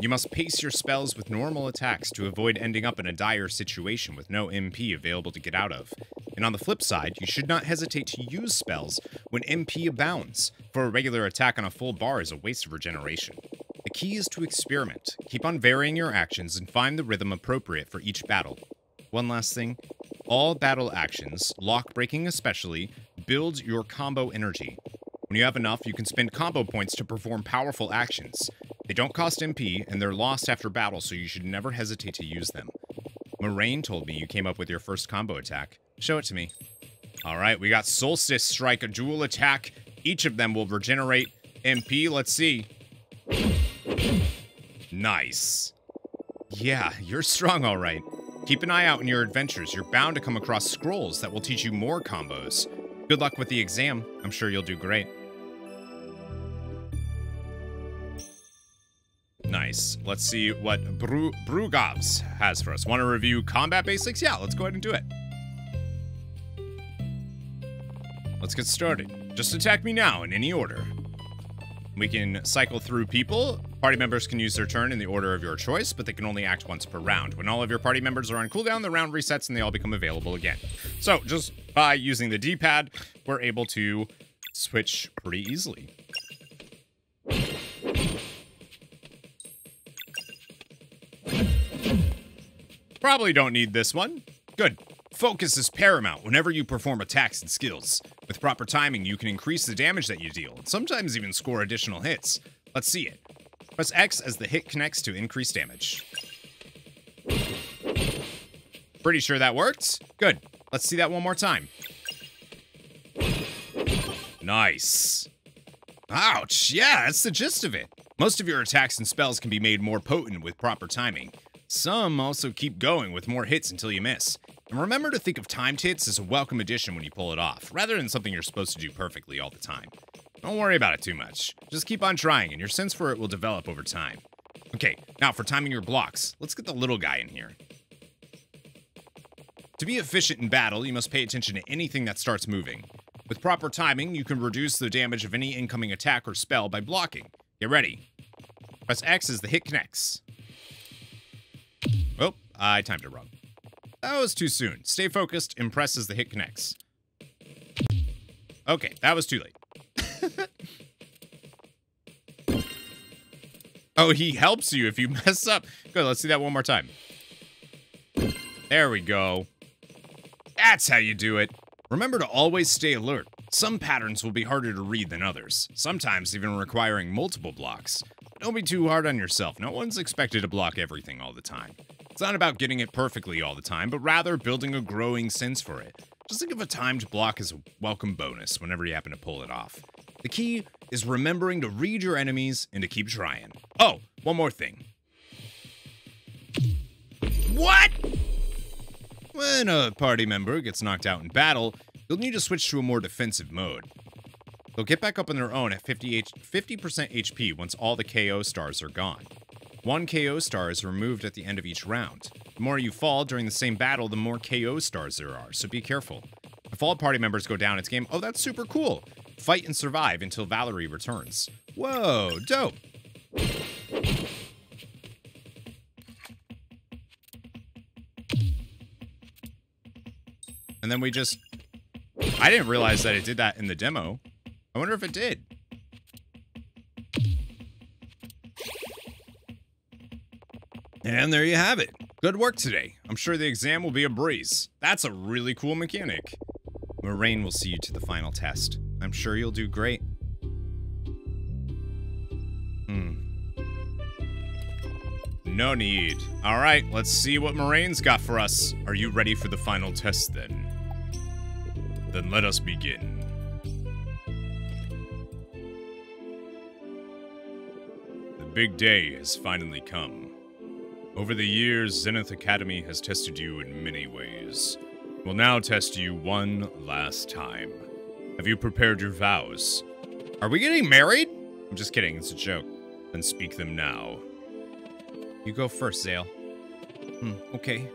You must pace your spells with normal attacks to avoid ending up in a dire situation with no MP available to get out of. And on the flip side, you should not hesitate to use spells when MP abounds, for a regular attack on a full bar is a waste of regeneration. The key is to experiment. Keep on varying your actions and find the rhythm appropriate for each battle. One last thing all battle actions, lock breaking especially, build your combo energy. When you have enough, you can spend combo points to perform powerful actions. They don't cost MP, and they're lost after battle, so you should never hesitate to use them. Moraine told me you came up with your first combo attack. Show it to me. All right, we got Solstice Strike, a dual attack. Each of them will regenerate MP. Let's see. Nice. Yeah, you're strong, all right. Keep an eye out in your adventures. You're bound to come across scrolls that will teach you more combos. Good luck with the exam. I'm sure you'll do great. Let's see what Bru Brugaves has for us. Want to review combat basics? Yeah, let's go ahead and do it. Let's get started. Just attack me now in any order. We can cycle through people. Party members can use their turn in the order of your choice, but they can only act once per round. When all of your party members are on cooldown, the round resets and they all become available again. So just by using the D-pad, we're able to switch pretty easily. Probably don't need this one. Good. Focus is paramount whenever you perform attacks and skills. With proper timing, you can increase the damage that you deal, and sometimes even score additional hits. Let's see it. Press X as the hit connects to increase damage. Pretty sure that worked. Good. Let's see that one more time. Nice. Ouch. Yeah, that's the gist of it. Most of your attacks and spells can be made more potent with proper timing. Some also keep going with more hits until you miss. And remember to think of timed hits as a welcome addition when you pull it off, rather than something you're supposed to do perfectly all the time. Don't worry about it too much. Just keep on trying, and your sense for it will develop over time. Okay, now for timing your blocks, let's get the little guy in here. To be efficient in battle, you must pay attention to anything that starts moving. With proper timing, you can reduce the damage of any incoming attack or spell by blocking. Get ready. Press X as the hit connects. I timed it wrong. That was too soon. Stay focused and press as the hit connects. Okay, that was too late. oh, he helps you if you mess up. Good, let's see that one more time. There we go. That's how you do it. Remember to always stay alert. Some patterns will be harder to read than others, sometimes even requiring multiple blocks. Don't be too hard on yourself. No one's expected to block everything all the time. It's not about getting it perfectly all the time, but rather building a growing sense for it. Just think of a timed block as a welcome bonus whenever you happen to pull it off. The key is remembering to read your enemies and to keep trying. Oh, one more thing. What? When a party member gets knocked out in battle, you'll need to switch to a more defensive mode. They'll get back up on their own at 50 H- 50% HP once all the KO stars are gone. One KO star is removed at the end of each round. The more you fall during the same battle, the more KO stars there are, so be careful. If all party members go down, it's game. Oh, that's super cool. Fight and survive until Valerie returns. Whoa, dope. And then we just. I didn't realize that it did that in the demo. I wonder if it did. And there you have it. Good work today. I'm sure the exam will be a breeze. That's a really cool mechanic. Moraine will see you to the final test. I'm sure you'll do great. Hmm. No need. All right, let's see what Moraine's got for us. Are you ready for the final test then? Then let us begin. The big day has finally come. Over the years, Zenith Academy has tested you in many ways. We'll now test you one last time. Have you prepared your vows? Are we getting married? I'm just kidding, it's a joke. Then speak them now. You go first, Zale. Hmm, okay.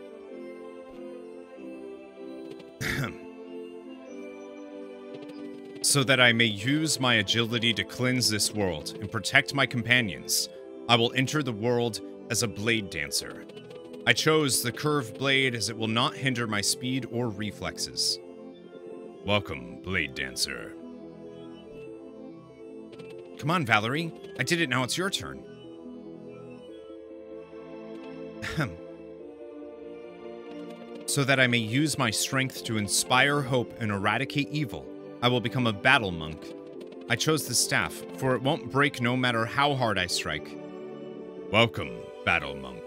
so that I may use my agility to cleanse this world and protect my companions, I will enter the world as a blade dancer. I chose the curved blade as it will not hinder my speed or reflexes. Welcome, Blade Dancer. Come on, Valerie. I did it, now it's your turn. so that I may use my strength to inspire hope and eradicate evil, I will become a battle monk. I chose the staff, for it won't break no matter how hard I strike. Welcome, battle monk.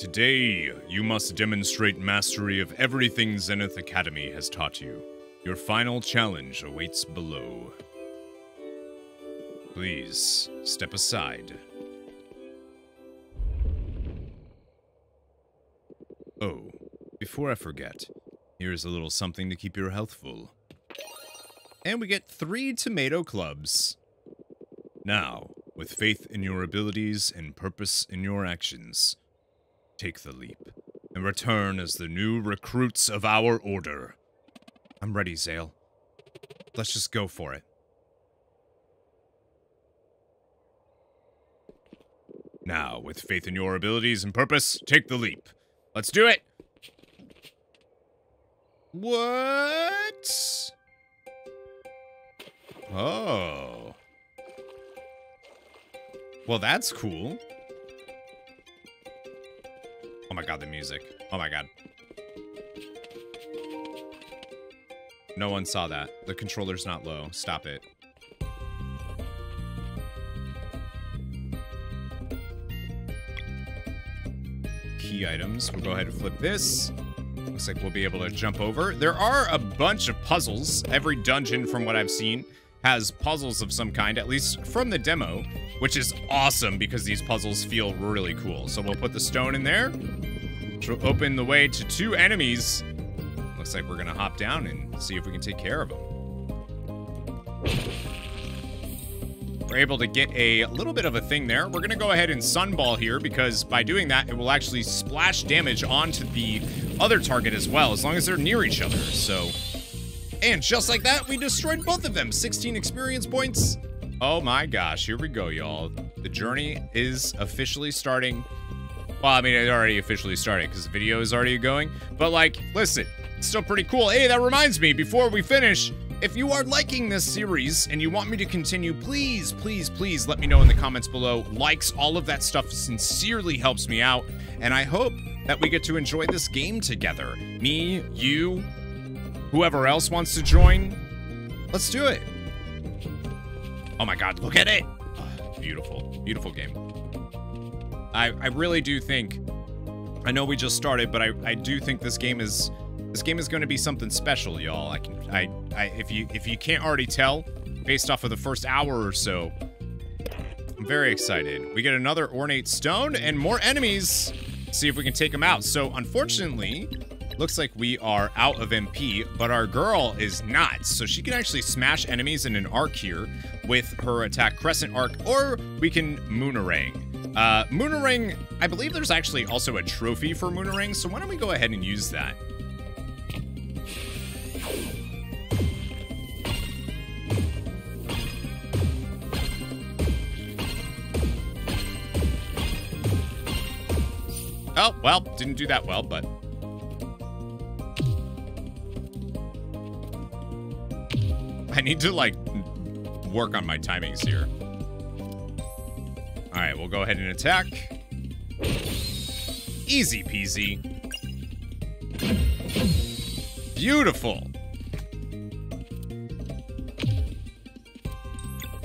Today, you must demonstrate mastery of everything Zenith Academy has taught you. Your final challenge awaits below. Please, step aside. Oh, before I forget, here's a little something to keep your health full. And we get three tomato clubs. Now, with faith in your abilities and purpose in your actions, take the leap and return as the new recruits of our order. I'm ready, Zale. Let's just go for it. Now, with faith in your abilities and purpose, take the leap. Let's do it! What? Oh. Well, that's cool. Oh my god, the music. Oh my god. No one saw that. The controller's not low. Stop it. Key items. We'll go ahead and flip this. Looks like we'll be able to jump over. There are a bunch of puzzles. Every dungeon, from what I've seen, has puzzles of some kind, at least from the demo, which is awesome because these puzzles feel really cool. So we'll put the stone in there, which will open the way to two enemies. Looks like we're gonna hop down and see if we can take care of them. We're able to get a little bit of a thing there. We're gonna go ahead and sunball here because by doing that, it will actually splash damage onto the other target as well, as long as they're near each other, so... And just like that, we destroyed both of them. 16 experience points. Oh my gosh, here we go, y'all. The journey is officially starting. Well, I mean, it already officially started because the video is already going. But like, listen, it's still pretty cool. Hey, that reminds me, before we finish, if you are liking this series and you want me to continue, please, please, please let me know in the comments below. Likes, all of that stuff sincerely helps me out. And I hope that we get to enjoy this game together. Me, you, whoever else wants to join. Let's do it. Oh my god, look at it. Oh, beautiful, beautiful game. I, I really do think, I know we just started, but I, I do think this game is, this game is going to be something special, y'all. I can, I, I, if you, if you can't already tell, based off of the first hour or so, I'm very excited. We get another ornate stone and more enemies. See if we can take them out. So unfortunately, looks like we are out of MP, but our girl is not. So she can actually smash enemies in an arc here with her attack Crescent Arc, or we can Moonerang. Uh, Moonerang, I believe there's actually also a trophy for Moonerang, so why don't we go ahead and use that? Oh, well, didn't do that well, but... I need to, like, work on my timings here. Alright, we'll go ahead and attack. Easy peasy. Beautiful.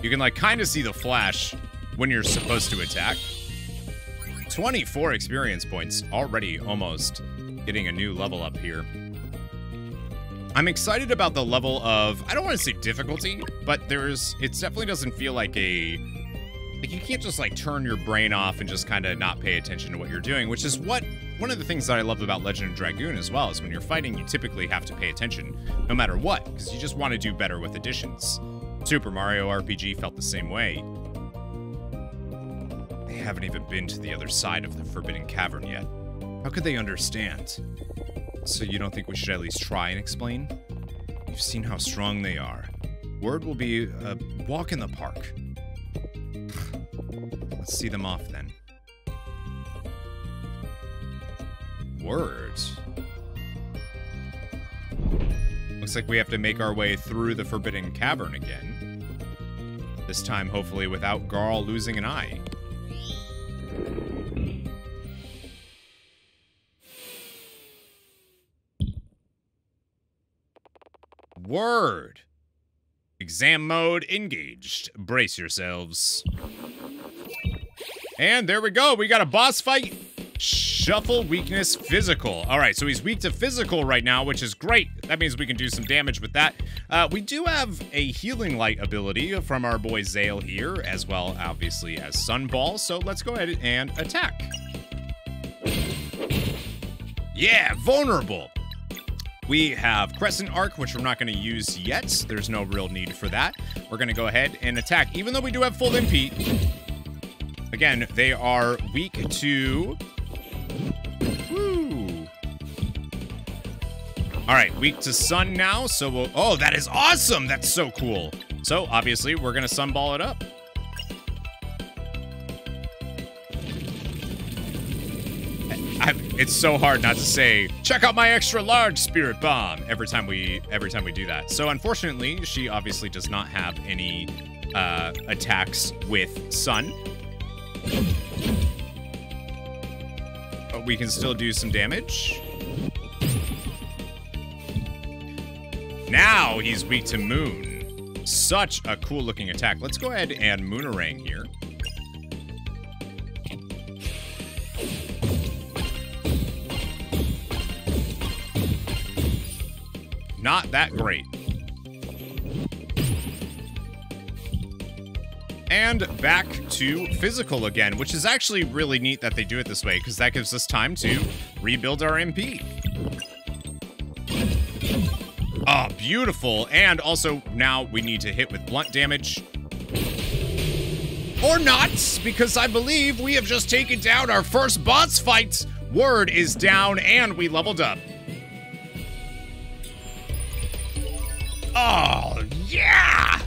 You can like kind of see the flash when you're supposed to attack. 24 experience points, already almost getting a new level up here. I'm excited about the level of, I don't want to say difficulty, but there's, it definitely doesn't feel like a, like you can't just like turn your brain off and just kind of not pay attention to what you're doing, which is what, one of the things that I love about Legend of Dragoon as well, is when you're fighting, you typically have to pay attention, no matter what, because you just want to do better with additions. Super Mario RPG felt the same way. They haven't even been to the other side of the Forbidden Cavern yet. How could they understand? So you don't think we should at least try and explain? You've seen how strong they are. Wyrd will be a walk in the park. Let's see them off then. Words. Looks like we have to make our way through the Forbidden Cavern again. This time, hopefully, without Garl losing an eye. Wyrd. Exam mode engaged. Brace yourselves. And there we go. We got a boss fight. Shuffle weakness physical. All right, so he's weak to physical right now, which is great. That means we can do some damage with that. Uh, we do have a healing light ability from our boy Zale here, as well, obviously, as Sunball. So let's go ahead and attack. Yeah, vulnerable. We have Crescent Arc, which we're not going to use yet. There's no real need for that. We're going to go ahead and attack, even though we do have full MP. Again, they are weak to... Woo. All right, weak to Sun now, so we'll... Oh, that is awesome! That's so cool. So, obviously, we're going to Sunball it up. It's so hard not to say check out my extra large spirit bomb every time we every time we do that. So unfortunately she obviously does not have any uh, attacks with sun. But we can still do some damage. Now he's weak to moon. Such a cool looking attack. Let's go ahead and moonerang here not that great. And back to physical again, which is actually really neat that they do it this way, because that gives us time to rebuild our MP. Oh, ah, beautiful. And also, now we need to hit with blunt damage. Or not, because I believe we have just taken down our first boss fight. Wyrd is down, and we leveled up. Oh, yeah!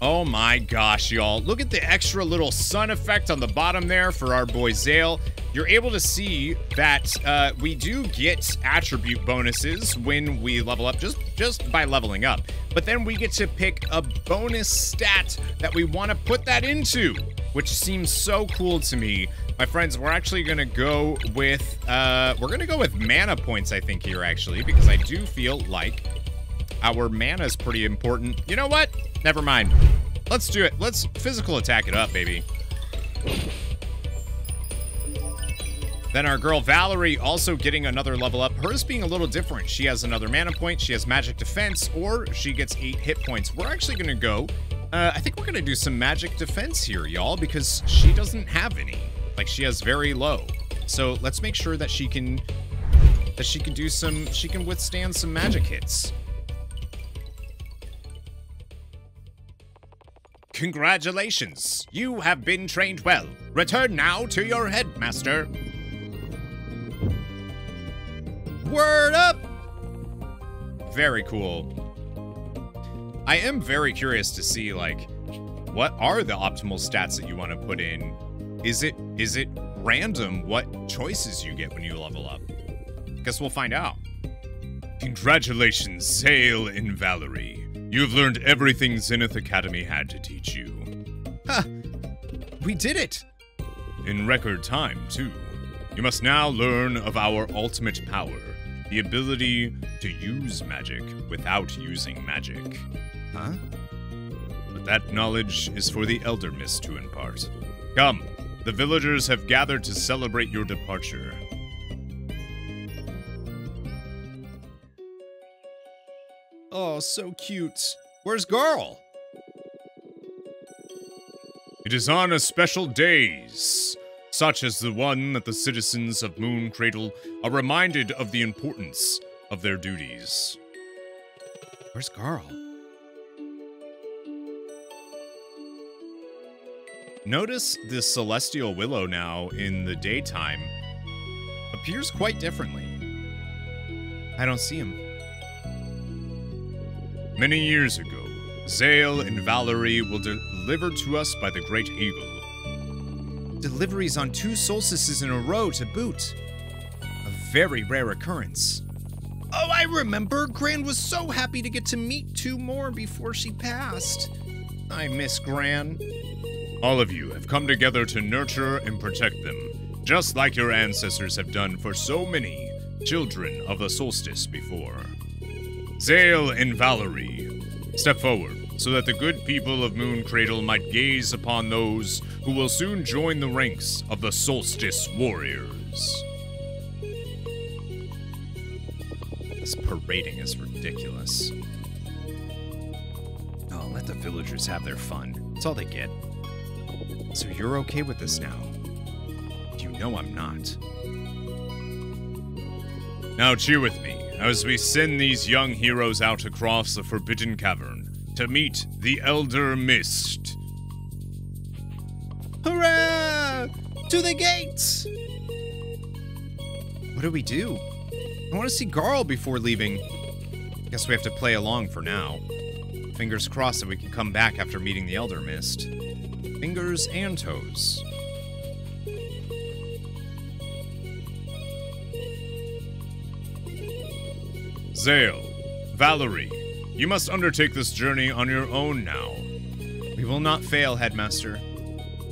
Oh my gosh, y'all. Look at the extra little sun effect on the bottom there for our boy Zale. You're able to see that uh, we do get attribute bonuses when we level up, just, just by leveling up. But then we get to pick a bonus stat that we want to put that into, which seems so cool to me. My friends, we're actually to go with, uh, we're to go with mana points, I think, here, actually, because I do feel like our mana is pretty important. You know what? Never mind. Let's do it. Let's physical attack it up, baby. Then our girl Valerie also getting another level up. Hers being a little different. She has another mana point, she has magic defense, or she gets eight hit points. We're actually gonna go, uh, I think we're gonna do some magic defense here, y'all, because she doesn't have any. Like, she has very low. So let's make sure that she can, that she can do some, she can withstand some magic hits. Congratulations! You have been trained well. Return now to your headmaster. Word up! Very cool. I am very curious to see, like, what are the optimal stats that you want to put in? Is it is it random what choices you get when you level up? Guess we'll find out. Congratulations, Zale and Valere. You've learned everything Zenith Academy had to teach you. Huh. We did it! In record time, too. You must now learn of our ultimate power the ability to use magic without using magic. Huh? But that knowledge is for the Elder Mist to impart. Come, the villagers have gathered to celebrate your departure. Oh, so cute. Where's Garl? It is on a special days, such as the one that the citizens of Moon Cradle are reminded of the importance of their duties. Where's Garl? Notice the celestial willow now in the daytime appears quite differently. I don't see him. Many years ago, Zale and Valerie were delivered to us by the Great Eagle. Deliveries on two solstices in a row to boot. A very rare occurrence. Oh, I remember. Gran was so happy to get to meet two more before she passed. I miss Gran. All of you have come together to nurture and protect them, just like your ancestors have done for so many children of the solstice before. Zale and Valerie, step forward so that the good people of Moon Cradle might gaze upon those who will soon join the ranks of the Solstice Warriors. This parading is ridiculous. Oh, let the villagers have their fun. That's all they get. So you're okay with this now? You know I'm not. Now cheer with me as we send these young heroes out across the Forbidden Cavern to meet the Elder Mist. Hurrah! To the gates! What do we do? I want to see Garl before leaving. Guess we have to play along for now. Fingers crossed that we can come back after meeting the Elder Mist. Fingers and toes. Zale, Valerie, you must undertake this journey on your own now. We will not fail, Headmaster.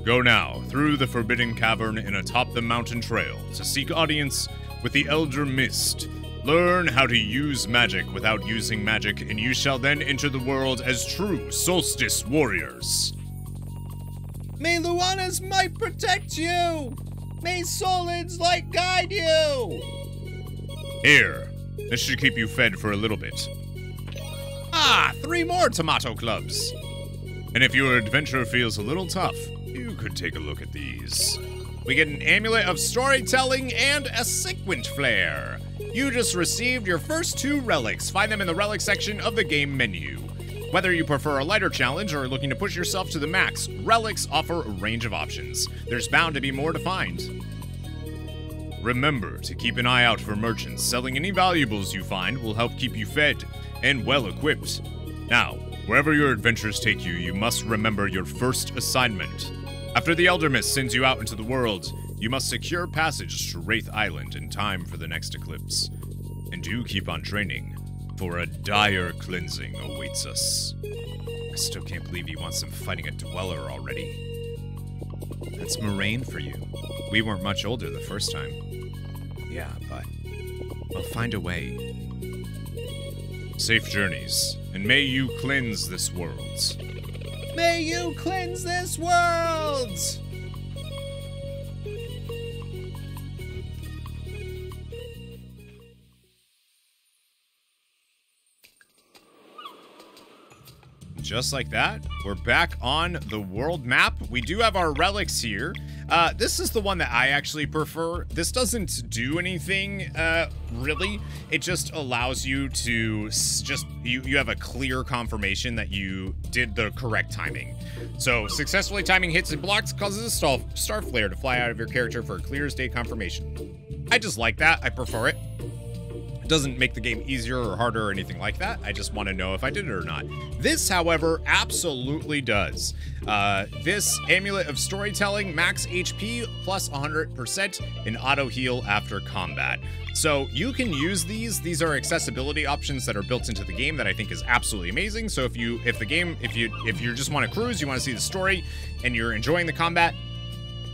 Go now through the Forbidden Cavern and atop the mountain trail to seek audience with the Elder Mist. Learn how to use magic without using magic, and you shall then enter the world as true Solstice warriors. May Luana's might protect you! May Solid's light guide you! Here, this should keep you fed for a little bit. Ah, three more tomato clubs! And if your adventure feels a little tough, you could take a look at these. We get an amulet of storytelling and a sequent flare. You just received your first two relics. Find them in the relic section of the game menu. Whether you prefer a lighter challenge or are looking to push yourself to the max, relics offer a range of options. There's bound to be more to find. Remember to keep an eye out for merchants. Selling any valuables you find will help keep you fed and well equipped. Now, wherever your adventures take you, you must remember your first assignment. After the Elder Mist sends you out into the world, you must secure passage to Wraith Island in time for the next eclipse. And do keep on training, for a dire cleansing awaits us. I still can't believe he wants them fighting a dweller already. That's Moraine for you. We weren't much older the first time. Yeah, but we'll find a way. Safe journeys, and may you cleanse this world. May you cleanse this world! Just like that, we're back on the world map. We do have our relics here. Uh, this is the one that I actually prefer. This doesn't do anything, uh, really. It just allows you to just, you, you have a clear confirmation that you did the correct timing. So, successfully timing hits and blocks causes a star, star flare to fly out of your character for a clear as day confirmation. I just like that. I prefer it doesn't make the game easier or harder or anything like that. I just want to know if I did it or not. This, however, absolutely does. Uh, this Amulet of Storytelling, max HP plus 100% in auto heal after combat. So you can use these. These are accessibility options that are built into the game that I think is absolutely amazing. So if you, if the game, if you, if you just want to cruise, you want to see the story, and you're enjoying the combat,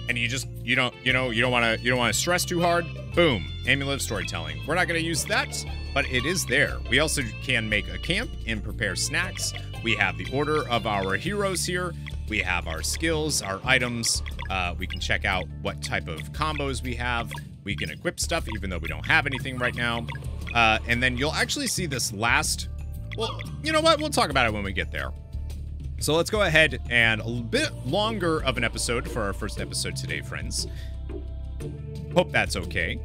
and you just you don't you know you don't want to you don't want to stress too hard boom amulet storytelling. We're not going to use that but it is there. We also can make a camp and prepare snacks. We have the order of our heroes here. We have our skills our items. Uh, we can check out what type of combos we have. We can equip stuff even though we don't have anything right now. Uh, and then you'll actually see this last well you know what? We'll talk about it when we get there so let's go ahead and a bit longer of an episode for our first episode today, friends. Hope that's okay.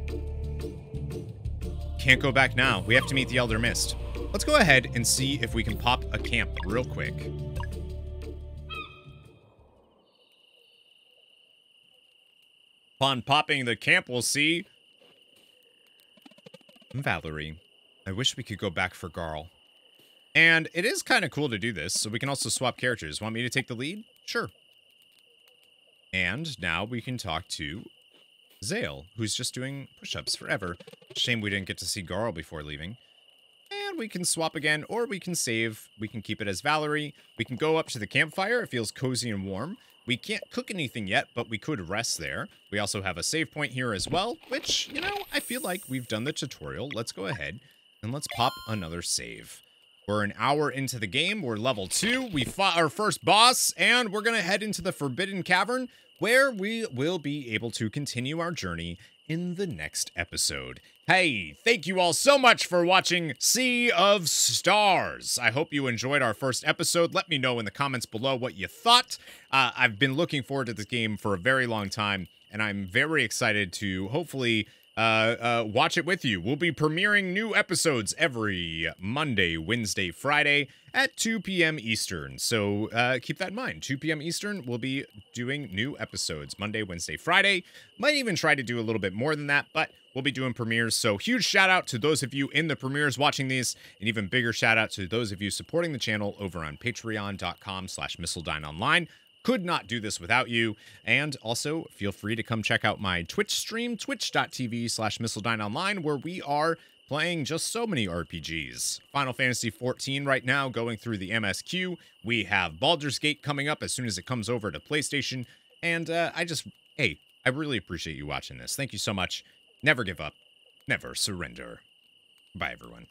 Can't go back now. We have to meet the Elder Mist. Let's go ahead and see if we can pop a camp real quick. Upon popping the camp, we'll see Valerie. I wish we could go back for Garl. And it is kind of cool to do this, so we can also swap characters. Want me to take the lead? Sure. And now we can talk to Zale, who's just doing push-ups forever. Shame we didn't get to see Garl before leaving. And we can swap again, or we can save. We can keep it as Valerie. We can go up to the campfire. It feels cozy and warm. We can't cook anything yet, but we could rest there. We also have a save point here as well, which, you know, I feel like we've done the tutorial. Let's go ahead and let's pop another save. We're an hour into the game. We're level two. We fought our first boss, and we're going to head into the Forbidden Cavern, where we will be able to continue our journey in the next episode. Hey, thank you all so much for watching Sea of Stars. I hope you enjoyed our first episode. Let me know in the comments below what you thought. Uh, I've been looking forward to this game for a very long time, and I'm very excited to hopefully uh, uh, watch it with you. We'll be premiering new episodes every Monday, Wednesday, Friday at 2 p.m. Eastern. So uh, keep that in mind. 2 p.m. Eastern, we'll be doing new episodes Monday, Wednesday, Friday. Might even try to do a little bit more than that, but we'll be doing premieres. So huge shout out to those of you in the premieres watching these, and even bigger shout out to those of you supporting the channel over on patreon.com slash Online could not do this without you. And also, feel free to come check out my Twitch stream, twitch.tv slash Online, where we are playing just so many RPGs. Final Fantasy XIV right now, going through the MSQ. We have Baldur's Gate coming up as soon as it comes over to PlayStation. And uh, I just, hey, I really appreciate you watching this. Thank you so much. Never give up. Never surrender. Bye, everyone.